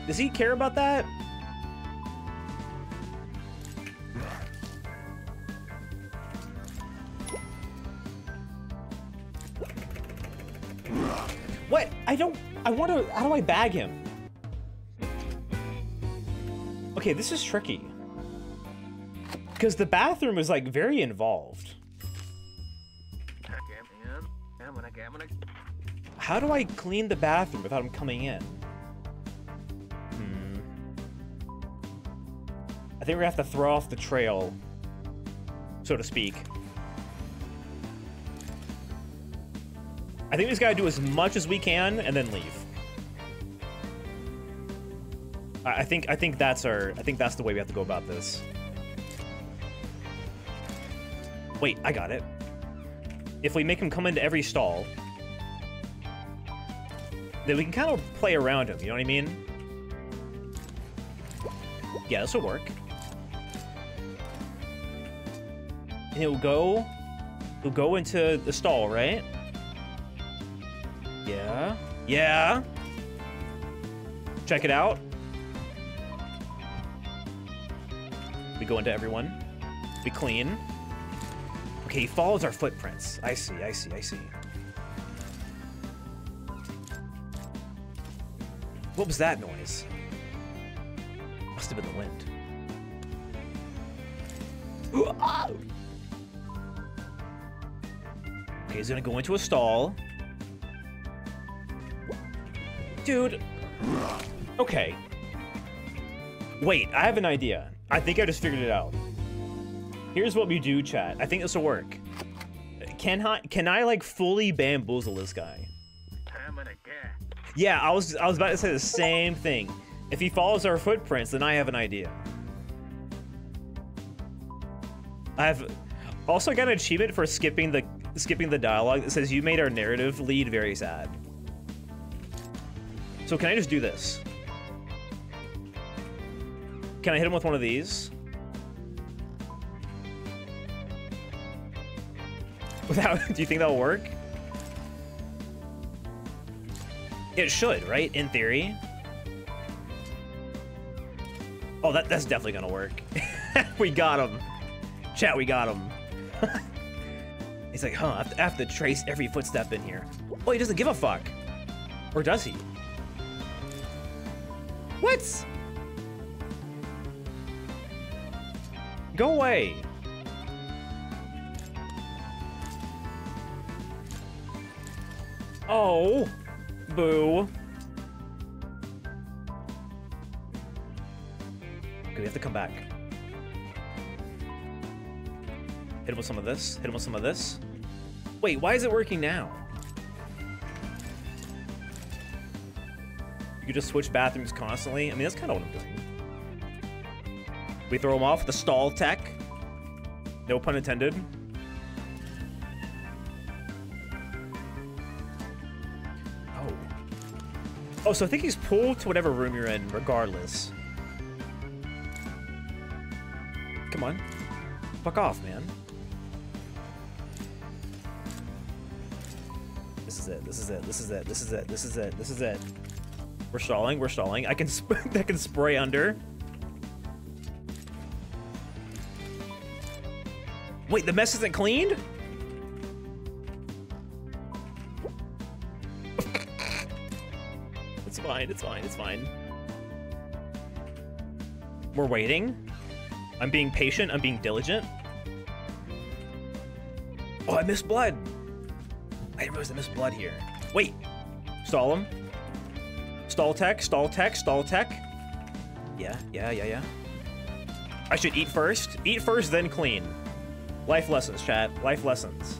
Does he care about that? What? I don't... I want to... How do I bag him? Okay, this is tricky. Because the bathroom is, like, very involved. How do I clean the bathroom without him coming in? Hmm. I think we have to throw off the trail, so to speak. I think we just gotta do as much as we can and then leave. I think I think that's our I think that's the way we have to go about this. Wait, I got it. If we make him come into every stall, then we can kind of play around him, you know what I mean? Yeah, this will work. and it'll go, it'll go into the stall, right? Yeah, yeah. Check it out. We go into everyone. We clean. Okay, he follows our footprints. I see, I see, I see. What was that noise? Must have been the wind. Okay, he's gonna go into a stall. Dude. Okay. Wait, I have an idea. I think I just figured it out. Here's what we do, chat. I think this will work. Can I, can I like fully bamboozle this guy? Yeah, I was I was about to say the same thing. If he follows our footprints, then I have an idea. I've also got an achievement for skipping the skipping the dialogue that says you made our narrative lead very sad. So can I just do this? Can I hit him with one of these? Without, do you think that'll work? It should, right? In theory. Oh, that, that's definitely gonna work. we got him. Chat, we got him. He's like, huh, I have, to, I have to trace every footstep in here. Oh, he doesn't give a fuck. Or does he? What? Go away. Oh. Boo. Okay, we have to come back. Hit him with some of this. Hit him with some of this. Wait, why is it working now? You just switch bathrooms constantly. I mean, that's kind of what I'm doing. We throw him off the stall tech. No pun intended. Oh, so I think he's pulled to whatever room you're in, regardless. Come on. Fuck off, man. This is it. This is it. This is it. This is it. This is it. This is it. We're stalling. We're stalling. I can I can spray under. Wait, the mess isn't cleaned? Fine. It's fine. It's fine. We're waiting. I'm being patient. I'm being diligent. Oh, I missed blood. I didn't realize I missed blood here. Wait. Stall him. Stall tech, stall tech, stall tech. Yeah, yeah, yeah, yeah. I should eat first. Eat first, then clean. Life lessons, chat. Life lessons.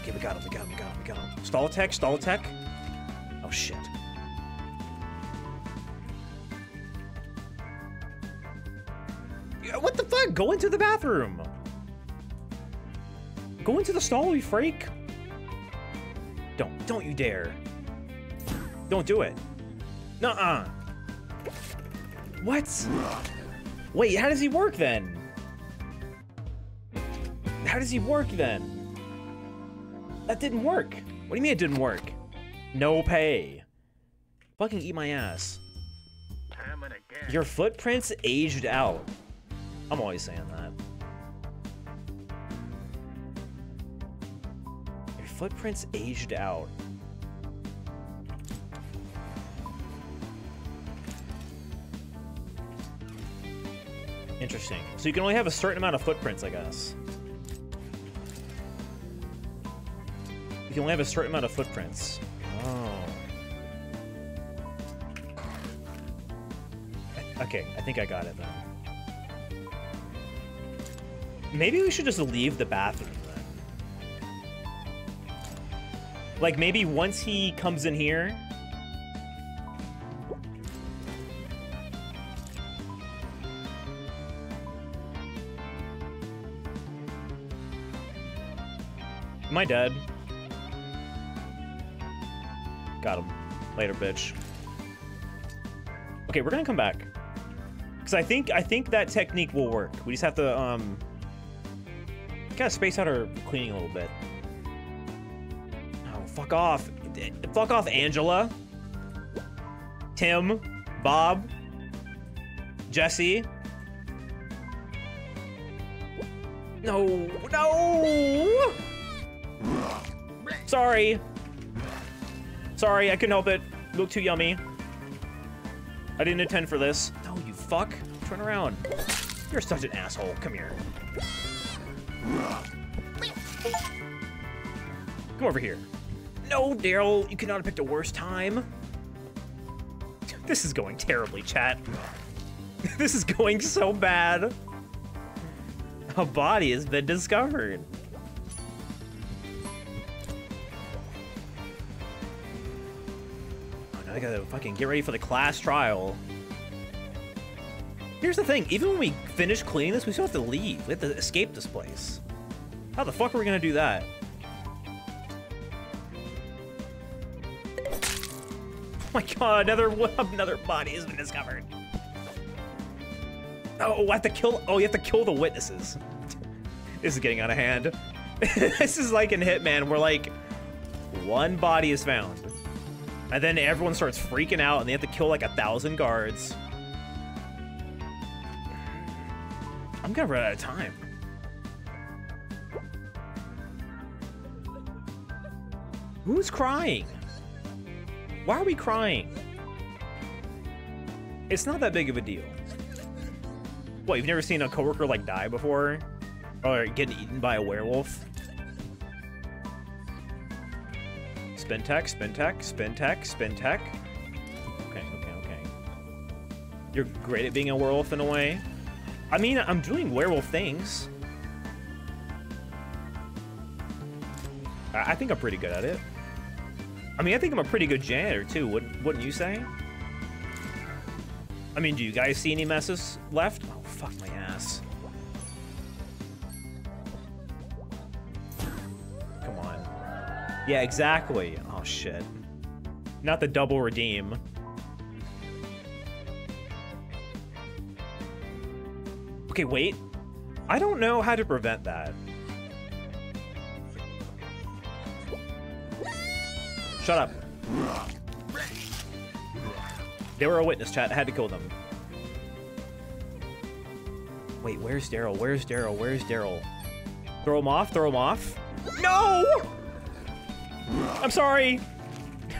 Okay, we got him, we got him, we got him, we got him. Stall tech, stall tech. Go into the bathroom. Go into the stall, you freak. Don't, don't you dare. Don't do it. Nuh-uh. What? Wait, how does he work then? How does he work then? That didn't work. What do you mean it didn't work? No pay. Fucking eat my ass. Your footprints aged out. I'm always saying that. Your footprints aged out. Interesting. So you can only have a certain amount of footprints, I guess. You can only have a certain amount of footprints. Oh. Okay, I think I got it then. Maybe we should just leave the bathroom then. Like maybe once he comes in here. Am I dead? Got him. Later, bitch. Okay, we're gonna come back. Cause I think I think that technique will work. We just have to um Gotta space out our cleaning a little bit. Oh, fuck off. Fuck off, Angela. Tim. Bob. Jesse. No. No! Sorry. Sorry, I couldn't help it. Look too yummy. I didn't intend for this. No, you fuck. Turn around. You're such an asshole. Come here. Come over here. No, Daryl, you could not have picked a worse time. This is going terribly, chat. this is going so bad. A body has been discovered. Oh, I gotta fucking get ready for the class trial. Here's the thing, even when we finish cleaning this, we still have to leave. We have to escape this place. How the fuck are we gonna do that? Oh my god, another another body has been discovered. Oh, I have to kill. Oh, you have to kill the witnesses. this is getting out of hand. this is like in Hitman, where like one body is found, and then everyone starts freaking out, and they have to kill like a thousand guards. I'm gonna run out of time. Who's crying? Why are we crying? It's not that big of a deal. What, you've never seen a coworker like die before? Or get eaten by a werewolf? Spin tech, spin tech, spin tech, spin tech. Okay, okay, okay. You're great at being a werewolf in a way. I mean, I'm doing werewolf things. I, think I'm pretty good at it. I mean, I think I'm a pretty good janitor too. Wouldn't wouldn't you say? I mean, do you guys see any messes left? Oh, fuck my ass. Come on. Yeah, exactly. Oh, shit. Not the double redeem. Okay, wait. I don't know how to prevent that. Shut up. They were a witness, chat. I had to kill them. Wait, where's Daryl? Where's Daryl? Where's Daryl? Throw him off? Throw him off? No! I'm sorry.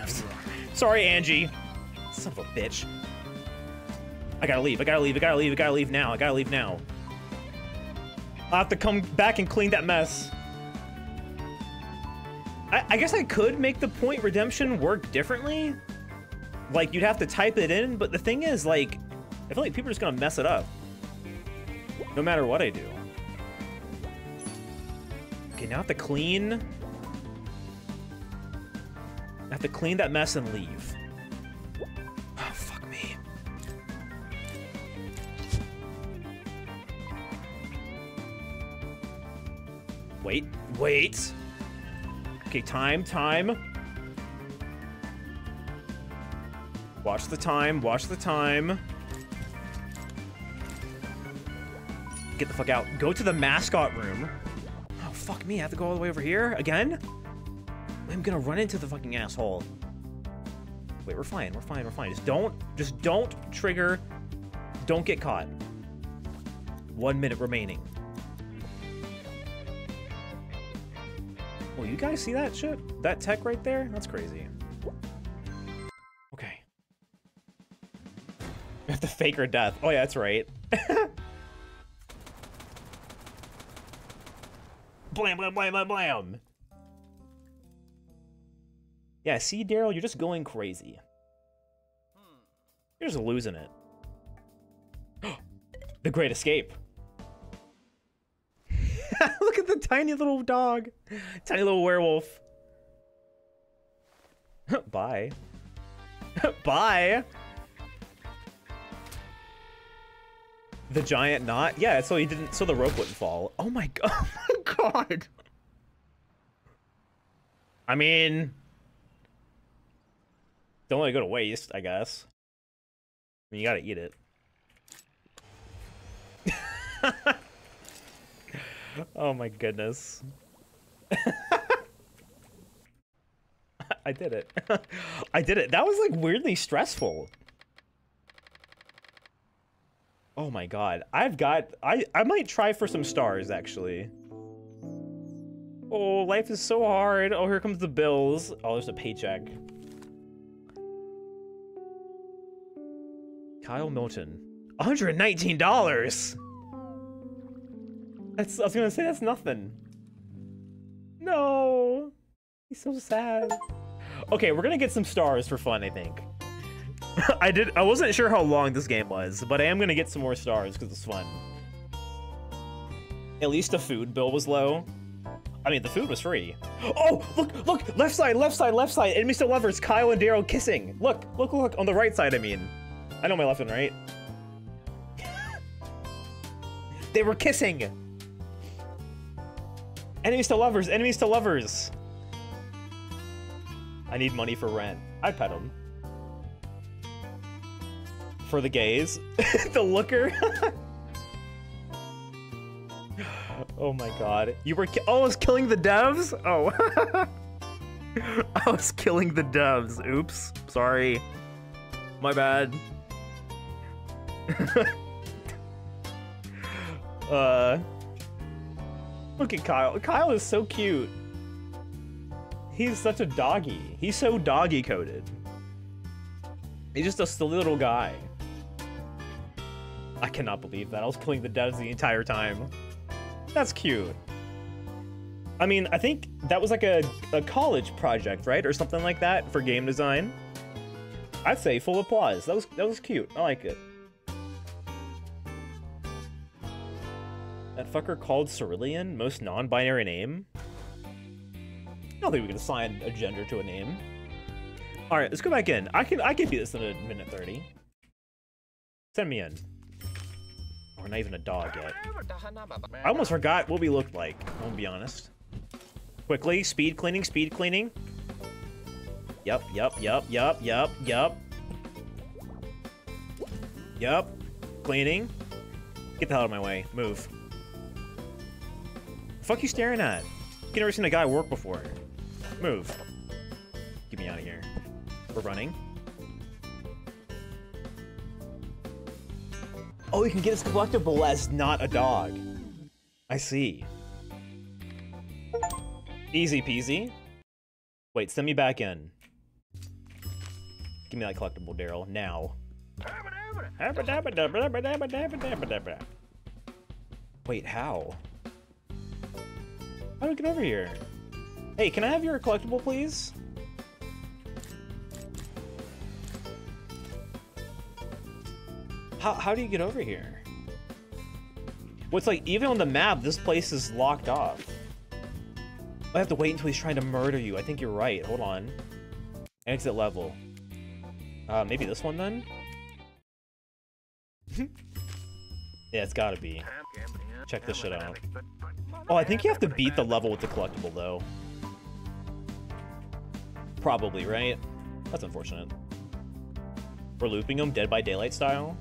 sorry, Angie. Son of a bitch. I gotta leave. I gotta leave. I gotta leave. I gotta leave now. I gotta leave now. I'll have to come back and clean that mess. I, I guess I could make the point redemption work differently. Like, you'd have to type it in, but the thing is, like, I feel like people are just gonna mess it up. No matter what I do. Okay, now I have to clean. I have to clean that mess and leave. Wait. Okay, time, time. Watch the time, watch the time. Get the fuck out. Go to the mascot room. Oh, fuck me. I have to go all the way over here again? I'm gonna run into the fucking asshole. Wait, we're fine. We're fine. We're fine. Just don't, just don't trigger. Don't get caught. One minute remaining. Oh, you guys see that shit? That tech right there? That's crazy. Okay. We have to fake her death. Oh yeah, that's right. blam, blam, blam, blam, blam. Yeah, see, Daryl, you're just going crazy. You're just losing it. the Great Escape. Look at the tiny little dog. Tiny little werewolf. Bye. Bye. The giant knot? Yeah, so he didn't so the rope wouldn't fall. Oh my god. Oh my god. I mean don't let it go to waste, I guess. I mean you gotta eat it. oh my goodness. I did it. I did it. That was like weirdly stressful. Oh my god. I've got I I might try for some stars actually. Oh, life is so hard. Oh, here comes the bills. Oh, there's a paycheck. Kyle Milton. $119! That's, I was gonna say that's nothing. No. He's so sad. Okay, we're gonna get some stars for fun, I think. I did. I wasn't sure how long this game was, but I am gonna get some more stars because it's fun. At least the food bill was low. I mean, the food was free. Oh, look, look, left side, left side, left side. Enemies to lovers, Kyle and Daryl kissing. Look, look, look, on the right side, I mean. I know my left and right. they were kissing. Enemies to lovers, enemies to lovers. I need money for rent. I pet him. For the gays. the looker. oh my god. You were oh, I was killing the devs? Oh. I was killing the devs. Oops. Sorry. My bad. uh Look at Kyle. Kyle is so cute. He's such a doggy. He's so doggy coded. He's just a little guy. I cannot believe that. I was killing the devs the entire time. That's cute. I mean, I think that was like a, a college project, right? Or something like that for game design. I'd say full applause. That was that was cute. I like it. That fucker called Cerulean most non-binary name? I don't think we can assign a gender to a name. All right, let's go back in. I can I can do this in a minute 30. Send me in. We're not even a dog yet. I almost forgot what we looked like, I won't be honest. Quickly, speed cleaning, speed cleaning. Yep, yep, yep, yep, yep, yep. Yep. Cleaning. Get the hell out of my way. Move. Fuck you staring at? You never seen a guy work before. Move. Get me out of here. We're running. Oh, you can get his collectible as not a dog. I see. Easy peasy. Wait, send me back in. Give me that collectible, Daryl, now. Wait, how? How do I get over here? Hey, can I have your collectible, please? How, how do you get over here? What's like, even on the map, this place is locked off. I have to wait until he's trying to murder you. I think you're right. Hold on. Exit level. Uh, maybe this one then? yeah, it's gotta be. Check this shit out. Oh, I think you have to beat the level with the collectible, though. Probably, right? That's unfortunate. We're looping them Dead by Daylight style.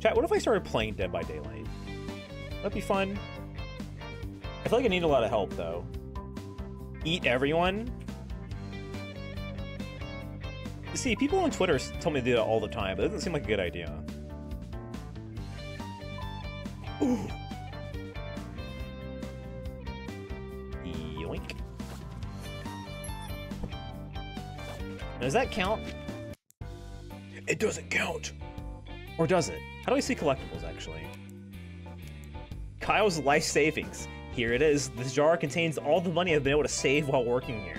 Chat, what if I started playing Dead by Daylight? That'd be fun. I feel like I need a lot of help, though. Eat everyone? See, people on Twitter tell me to do that all the time, but it doesn't seem like a good idea. Ooh. Does that count? It doesn't count. Or does it? How do I see collectibles, actually? Kyle's life savings. Here it is. This jar contains all the money I've been able to save while working here.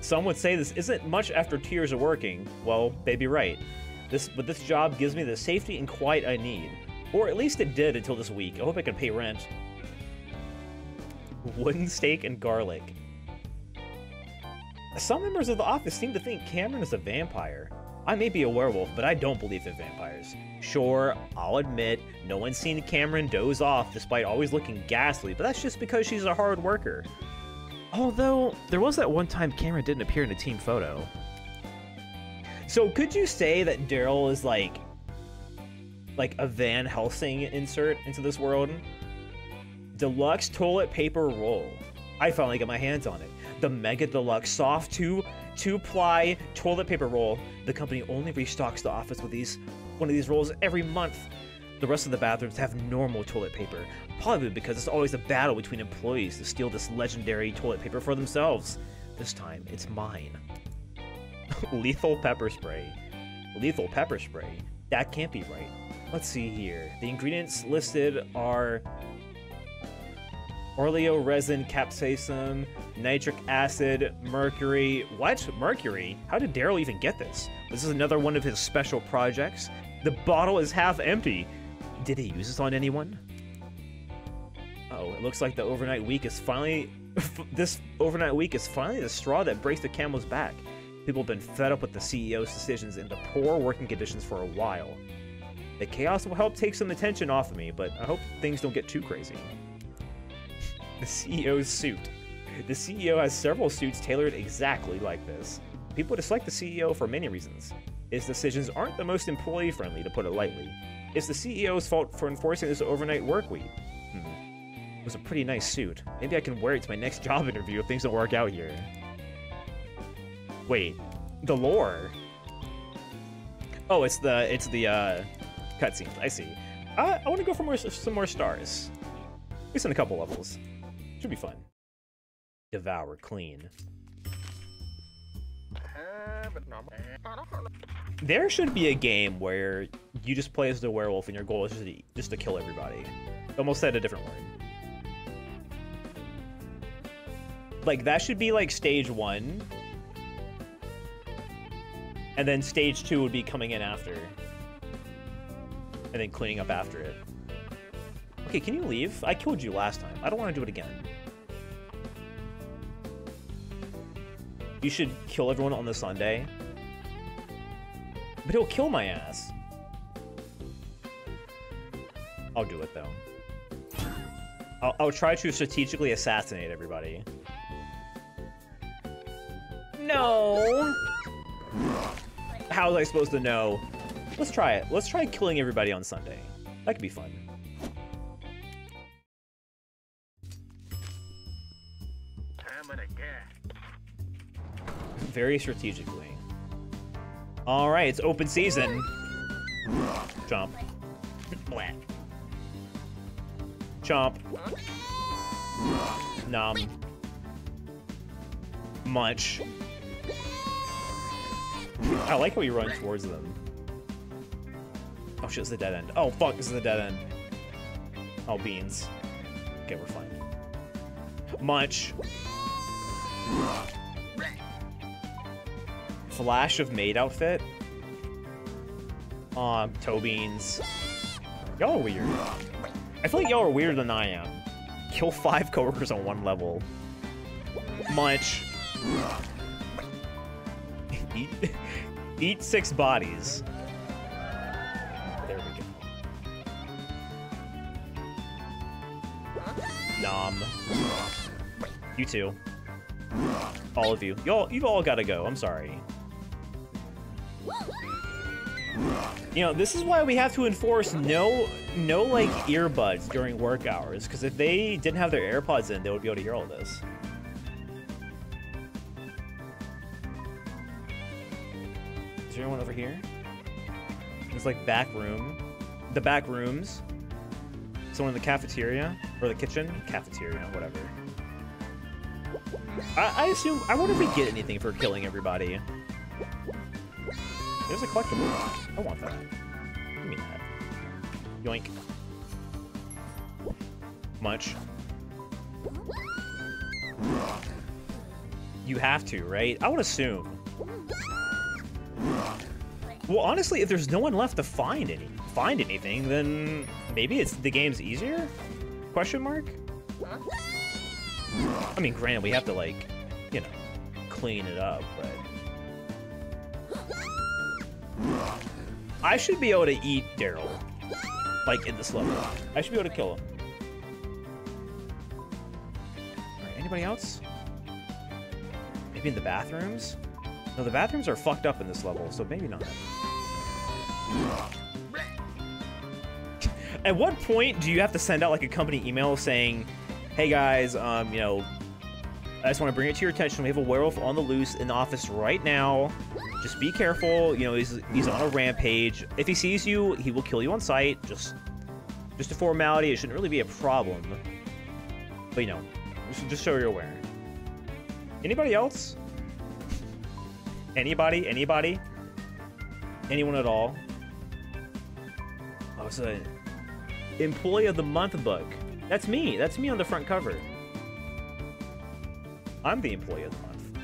Some would say this isn't much after two years of working. Well, they'd be right. This, but this job gives me the safety and quiet I need. Or at least it did until this week. I hope I can pay rent. Wooden steak and garlic. Some members of the office seem to think Cameron is a vampire. I may be a werewolf, but I don't believe in vampires. Sure, I'll admit, no one's seen Cameron doze off despite always looking ghastly, but that's just because she's a hard worker. Although, there was that one time Cameron didn't appear in a team photo. So could you say that Daryl is like like a Van Helsing insert into this world. Deluxe toilet paper roll. I finally got my hands on it. The Mega Deluxe Soft 2 two-ply toilet paper roll. The company only restocks the office with these one of these rolls every month. The rest of the bathrooms have normal toilet paper, probably because it's always a battle between employees to steal this legendary toilet paper for themselves. This time, it's mine. Lethal pepper spray. Lethal pepper spray? That can't be right. Let's see here. The ingredients listed are oleoresin, capsaicin, nitric acid, mercury. What? Mercury? How did Daryl even get this? This is another one of his special projects. The bottle is half empty. Did he use this on anyone? Oh, it looks like the overnight week is finally... this overnight week is finally the straw that breaks the camel's back. People have been fed up with the CEO's decisions and the poor working conditions for a while. The chaos will help take some attention off of me, but I hope things don't get too crazy the CEO's suit. The CEO has several suits tailored exactly like this. People dislike the CEO for many reasons. His decisions aren't the most employee friendly, to put it lightly. It's the CEO's fault for enforcing this overnight work week. Hmm. It was a pretty nice suit. Maybe I can wear it to my next job interview if things don't work out here. Wait, the lore. Oh, it's the it's the uh, cutscenes. I see. I want to go for more some more stars. At least in a couple levels. Should be fun. Devour clean. There should be a game where you just play as the werewolf and your goal is just to, just to kill everybody. Almost said a different word. Like, that should be like stage one. And then stage two would be coming in after. And then cleaning up after it. Okay, can you leave? I killed you last time. I don't want to do it again. You should kill everyone on the Sunday. But he'll kill my ass. I'll do it, though. I'll, I'll try to strategically assassinate everybody. No! How was I supposed to know? Let's try it. Let's try killing everybody on Sunday. That could be fun. very strategically. All right, it's open season. Chomp. Blah. Chomp. Nom. Munch. I like how he runs towards them. Oh shit, it's the dead end. Oh fuck, this is the dead end. Oh, beans. Okay, we're fine. Munch flash of maid outfit. Um, toe beans. Y'all are weird. I feel like y'all are weirder than I am. Kill five coworkers on one level. Munch. eat, eat six bodies. You too. All of you. Y'all, you've all got to go. I'm sorry. You know, this is why we have to enforce no, no like earbuds during work hours. Because if they didn't have their AirPods in, they would be able to hear all this. Is there anyone over here? It's like back room, the back rooms. Someone in the cafeteria or the kitchen, cafeteria, whatever. I, I assume I wonder if we get anything for killing everybody. There's a collectible. I want that. Give me that. Yoink. Much. You have to, right? I would assume. Well, honestly, if there's no one left to find any find anything, then maybe it's the game's easier? Question mark? I mean, granted, we have to, like, you know, clean it up, but... I should be able to eat Daryl. Like, in this level. I should be able to kill him. Alright, anybody else? Maybe in the bathrooms? No, the bathrooms are fucked up in this level, so maybe not. At what point do you have to send out like a company email saying, "Hey guys, um, you know, I just want to bring it to your attention. We have a werewolf on the loose in the office right now. Just be careful. You know, he's he's on a rampage. If he sees you, he will kill you on sight. Just just a formality. It shouldn't really be a problem. But you know, just, just so you're aware. Anybody else? Anybody? Anybody? Anyone at all? Oh, a employee of the month book. That's me. That's me on the front cover. I'm the employee of the month.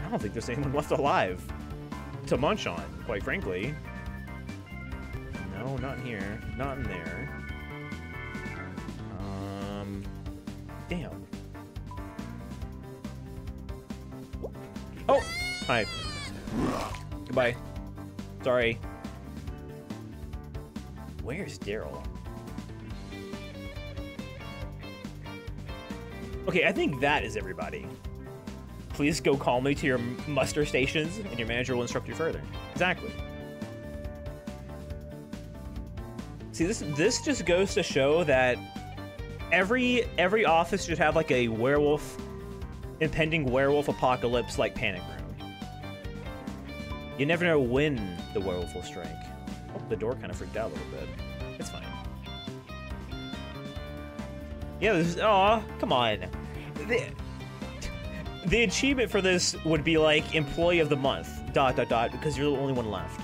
I don't think there's anyone left alive to munch on, quite frankly. No, not in here. Not in there. Um, damn. Oh, hi. Goodbye. Sorry. Where's Daryl? Okay, I think that is everybody. Please go calmly to your muster stations, and your manager will instruct you further. Exactly. See, this this just goes to show that every every office should have like a werewolf, impending werewolf apocalypse like panic. You never know when the werewolf will strike. Oh, the door kind of freaked out a little bit. It's fine. Yeah, this is, aw, come on. The, the achievement for this would be like employee of the month, dot, dot, dot, because you're the only one left.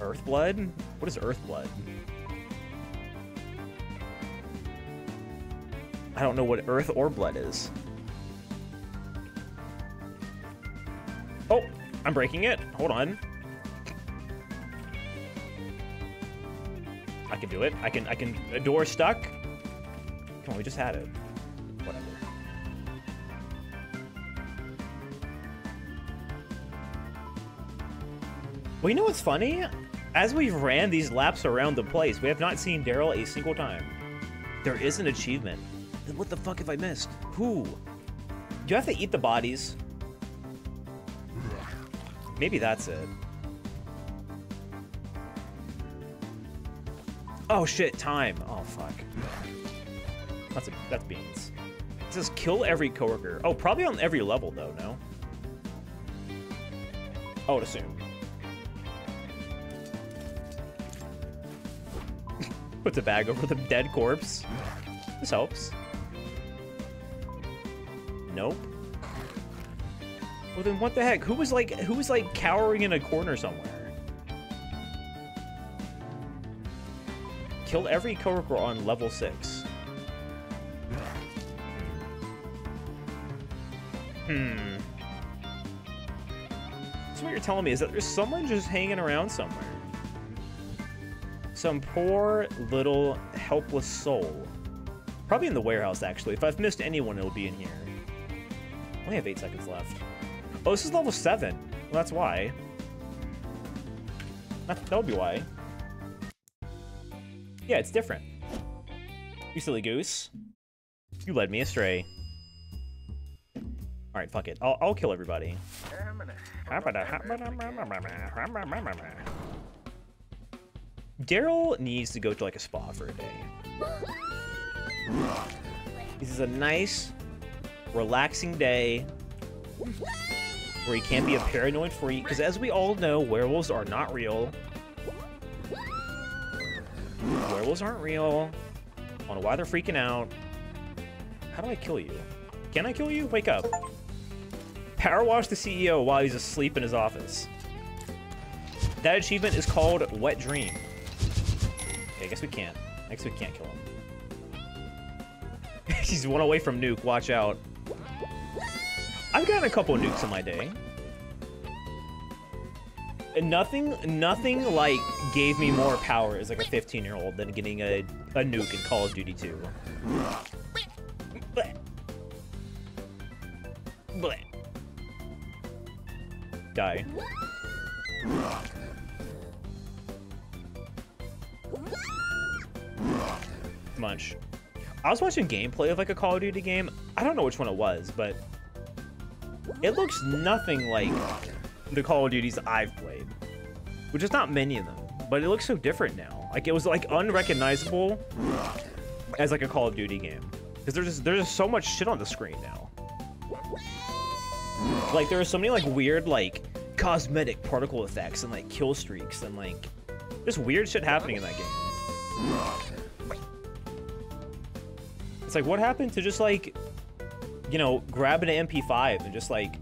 Earthblood? What is Earthblood? I don't know what Earthblood is. Oh, I'm breaking it. Hold on. I can do it. I can, I can, a door stuck. Come on, we just had it. Whatever. Well, you know what's funny? As we've ran these laps around the place, we have not seen Daryl a single time. There is an achievement. Then what the fuck have I missed? Who? Do you have to eat the bodies? Maybe that's it. Oh shit, time. Oh fuck. That's a, that's beans. It says kill every coworker. Oh, probably on every level though, no? I would assume. Puts a bag over the dead corpse. This helps. Nope. Well then what the heck? Who was like who was like cowering in a corner somewhere? Kill every coworker on level 6. Hmm. So what you're telling me is that there's someone just hanging around somewhere. Some poor little helpless soul. Probably in the warehouse, actually. If I've missed anyone, it'll be in here. Only have 8 seconds left. Oh, this is level 7. Well, that's why. That, that would be why. Yeah, it's different. You silly goose. You led me astray. Alright, fuck it. I'll, I'll kill everybody. Daryl needs to go to like a spa for a day. This is a nice, relaxing day where he can't be a paranoid freak. Because as we all know, werewolves are not real. Werewolves aren't real. I don't know why they're freaking out. How do I kill you? Can I kill you? Wake up. Power wash the CEO while he's asleep in his office. That achievement is called Wet Dream. Okay, I guess we can't. I guess we can't kill him. he's one away from nuke. Watch out. I've gotten a couple nukes in my day. And nothing, nothing like gave me more power as like a 15 year old than getting a, a nuke in Call of Duty 2. Blech. Blech. Die. Munch. I was watching gameplay of like a Call of Duty game. I don't know which one it was, but It looks nothing like the Call of Duties I've played, which is not many of them, but it looks so different now. Like it was like unrecognizable as like a Call of Duty game because there's just, there's so much shit on the screen now. Like there are so many like weird like cosmetic particle effects and like kill streaks and like just weird shit happening in that game. It's like what happened to just like you know grabbing an MP5 and just like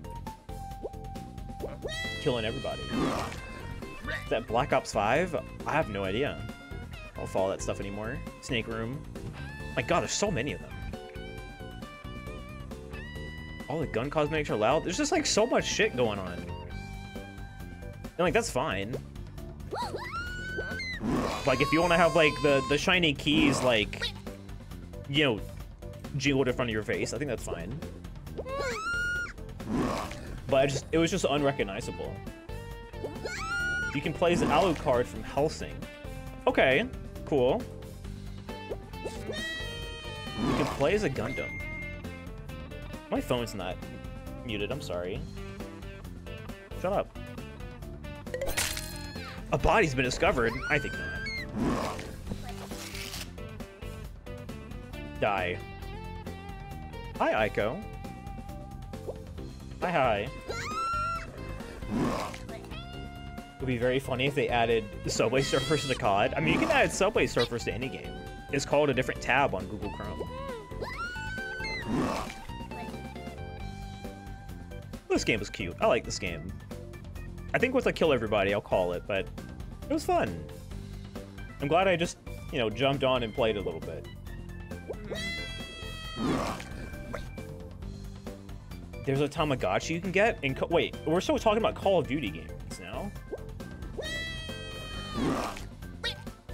killing everybody. Is that Black Ops 5? I have no idea. I don't follow that stuff anymore. Snake Room. My god, there's so many of them. All the gun cosmetics are loud. There's just like so much shit going on. And like that's fine. Like if you want to have like the the shiny keys like you know jingled in front of your face, I think that's fine. But just, it was just unrecognizable. You can play as Alucard from Hellsing. Okay, cool. You can play as a Gundam. My phone's not muted, I'm sorry. Shut up. A body's been discovered? I think not. Die. Hi, Aiko. Hi, hi. It would be very funny if they added Subway Surfers to the COD. I mean, you can add Subway Surfers to any game. It's called a different tab on Google Chrome. This game was cute. I like this game. I think once I kill everybody, I'll call it, but it was fun. I'm glad I just, you know, jumped on and played a little bit. There's a Tamagotchi you can get And Wait, we're still talking about Call of Duty games now.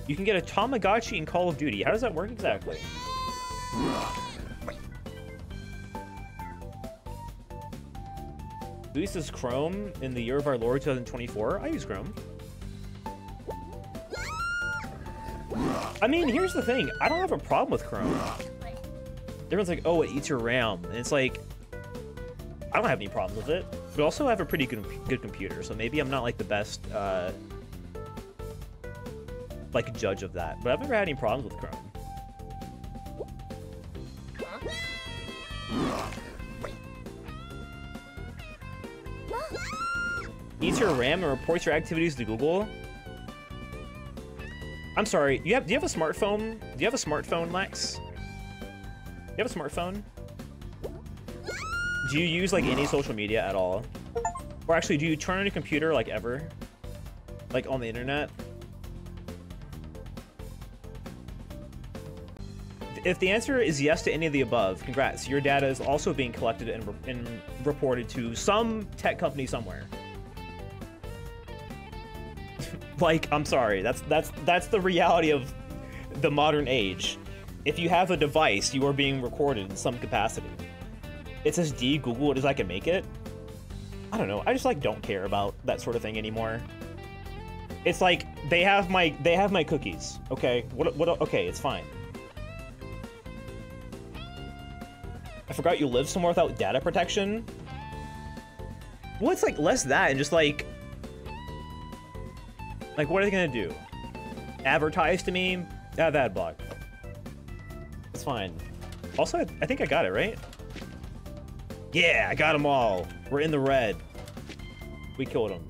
You can get a Tamagotchi in Call of Duty. How does that work exactly? Who is Chrome in the year of our Lord 2024? I use Chrome. I mean, here's the thing. I don't have a problem with Chrome. Everyone's like, oh, it eats your RAM. And it's like, I don't have any problems with it. But also have a pretty good good computer, so maybe I'm not like the best uh, like judge of that. But I've never had any problems with Chrome. Eats your RAM and reports your activities to Google. I'm sorry. You have? Do you have a smartphone? Do you have a smartphone, Lex? You have a smartphone? Do you use like any social media at all? Or actually, do you turn on your computer like ever? Like on the internet? If the answer is yes to any of the above, congrats. Your data is also being collected and, re and reported to some tech company somewhere. like, I'm sorry. That's that's that's the reality of the modern age. If you have a device, you are being recorded in some capacity. It says D, Google it as I can make it. I don't know. I just like don't care about that sort of thing anymore. It's like they have my they have my cookies. Okay. What what okay, it's fine. I forgot you live somewhere without data protection. Well, it's like less that and just like like what are they gonna do? Advertise to me? Have ad block. It's fine. Also, I think I got it, right? Yeah, I got them all. We're in the red. We killed him.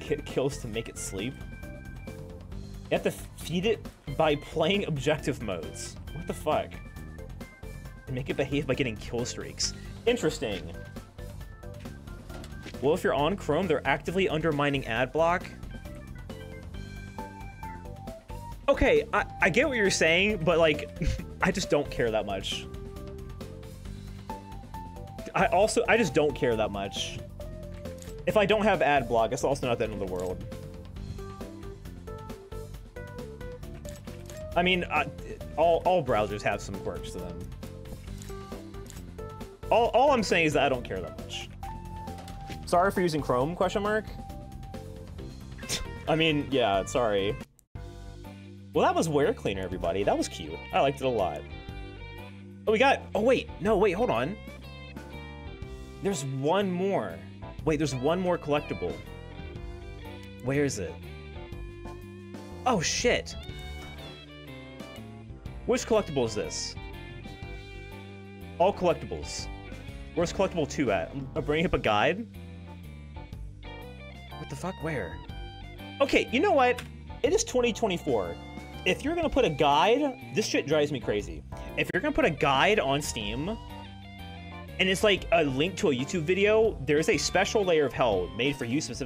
Get kills to make it sleep. You have to feed it by playing objective modes. What the fuck? And make it behave by getting kill streaks. Interesting. Well, if you're on Chrome, they're actively undermining ad block. Okay, I, I get what you're saying, but like, I just don't care that much. I also, I just don't care that much. If I don't have ad block, it's also not the end of the world. I mean, uh, all, all browsers have some quirks to them. All, all I'm saying is that I don't care that much. Sorry for using Chrome, question mark? I mean, yeah, sorry. Well, that was WereCleaner, everybody. That was cute. I liked it a lot. Oh, we got... Oh, wait. No, wait, hold on. There's one more. Wait, there's one more collectible. Where is it? Oh, shit. Which collectible is this? All collectibles. Where's collectible 2 at? I'm bringing up a guide? What the fuck? Where? Okay, you know what? It is 2024. If you're gonna put a guide, this shit drives me crazy. If you're gonna put a guide on Steam, and it's like a link to a YouTube video, there's a special layer of hell made for you specifically.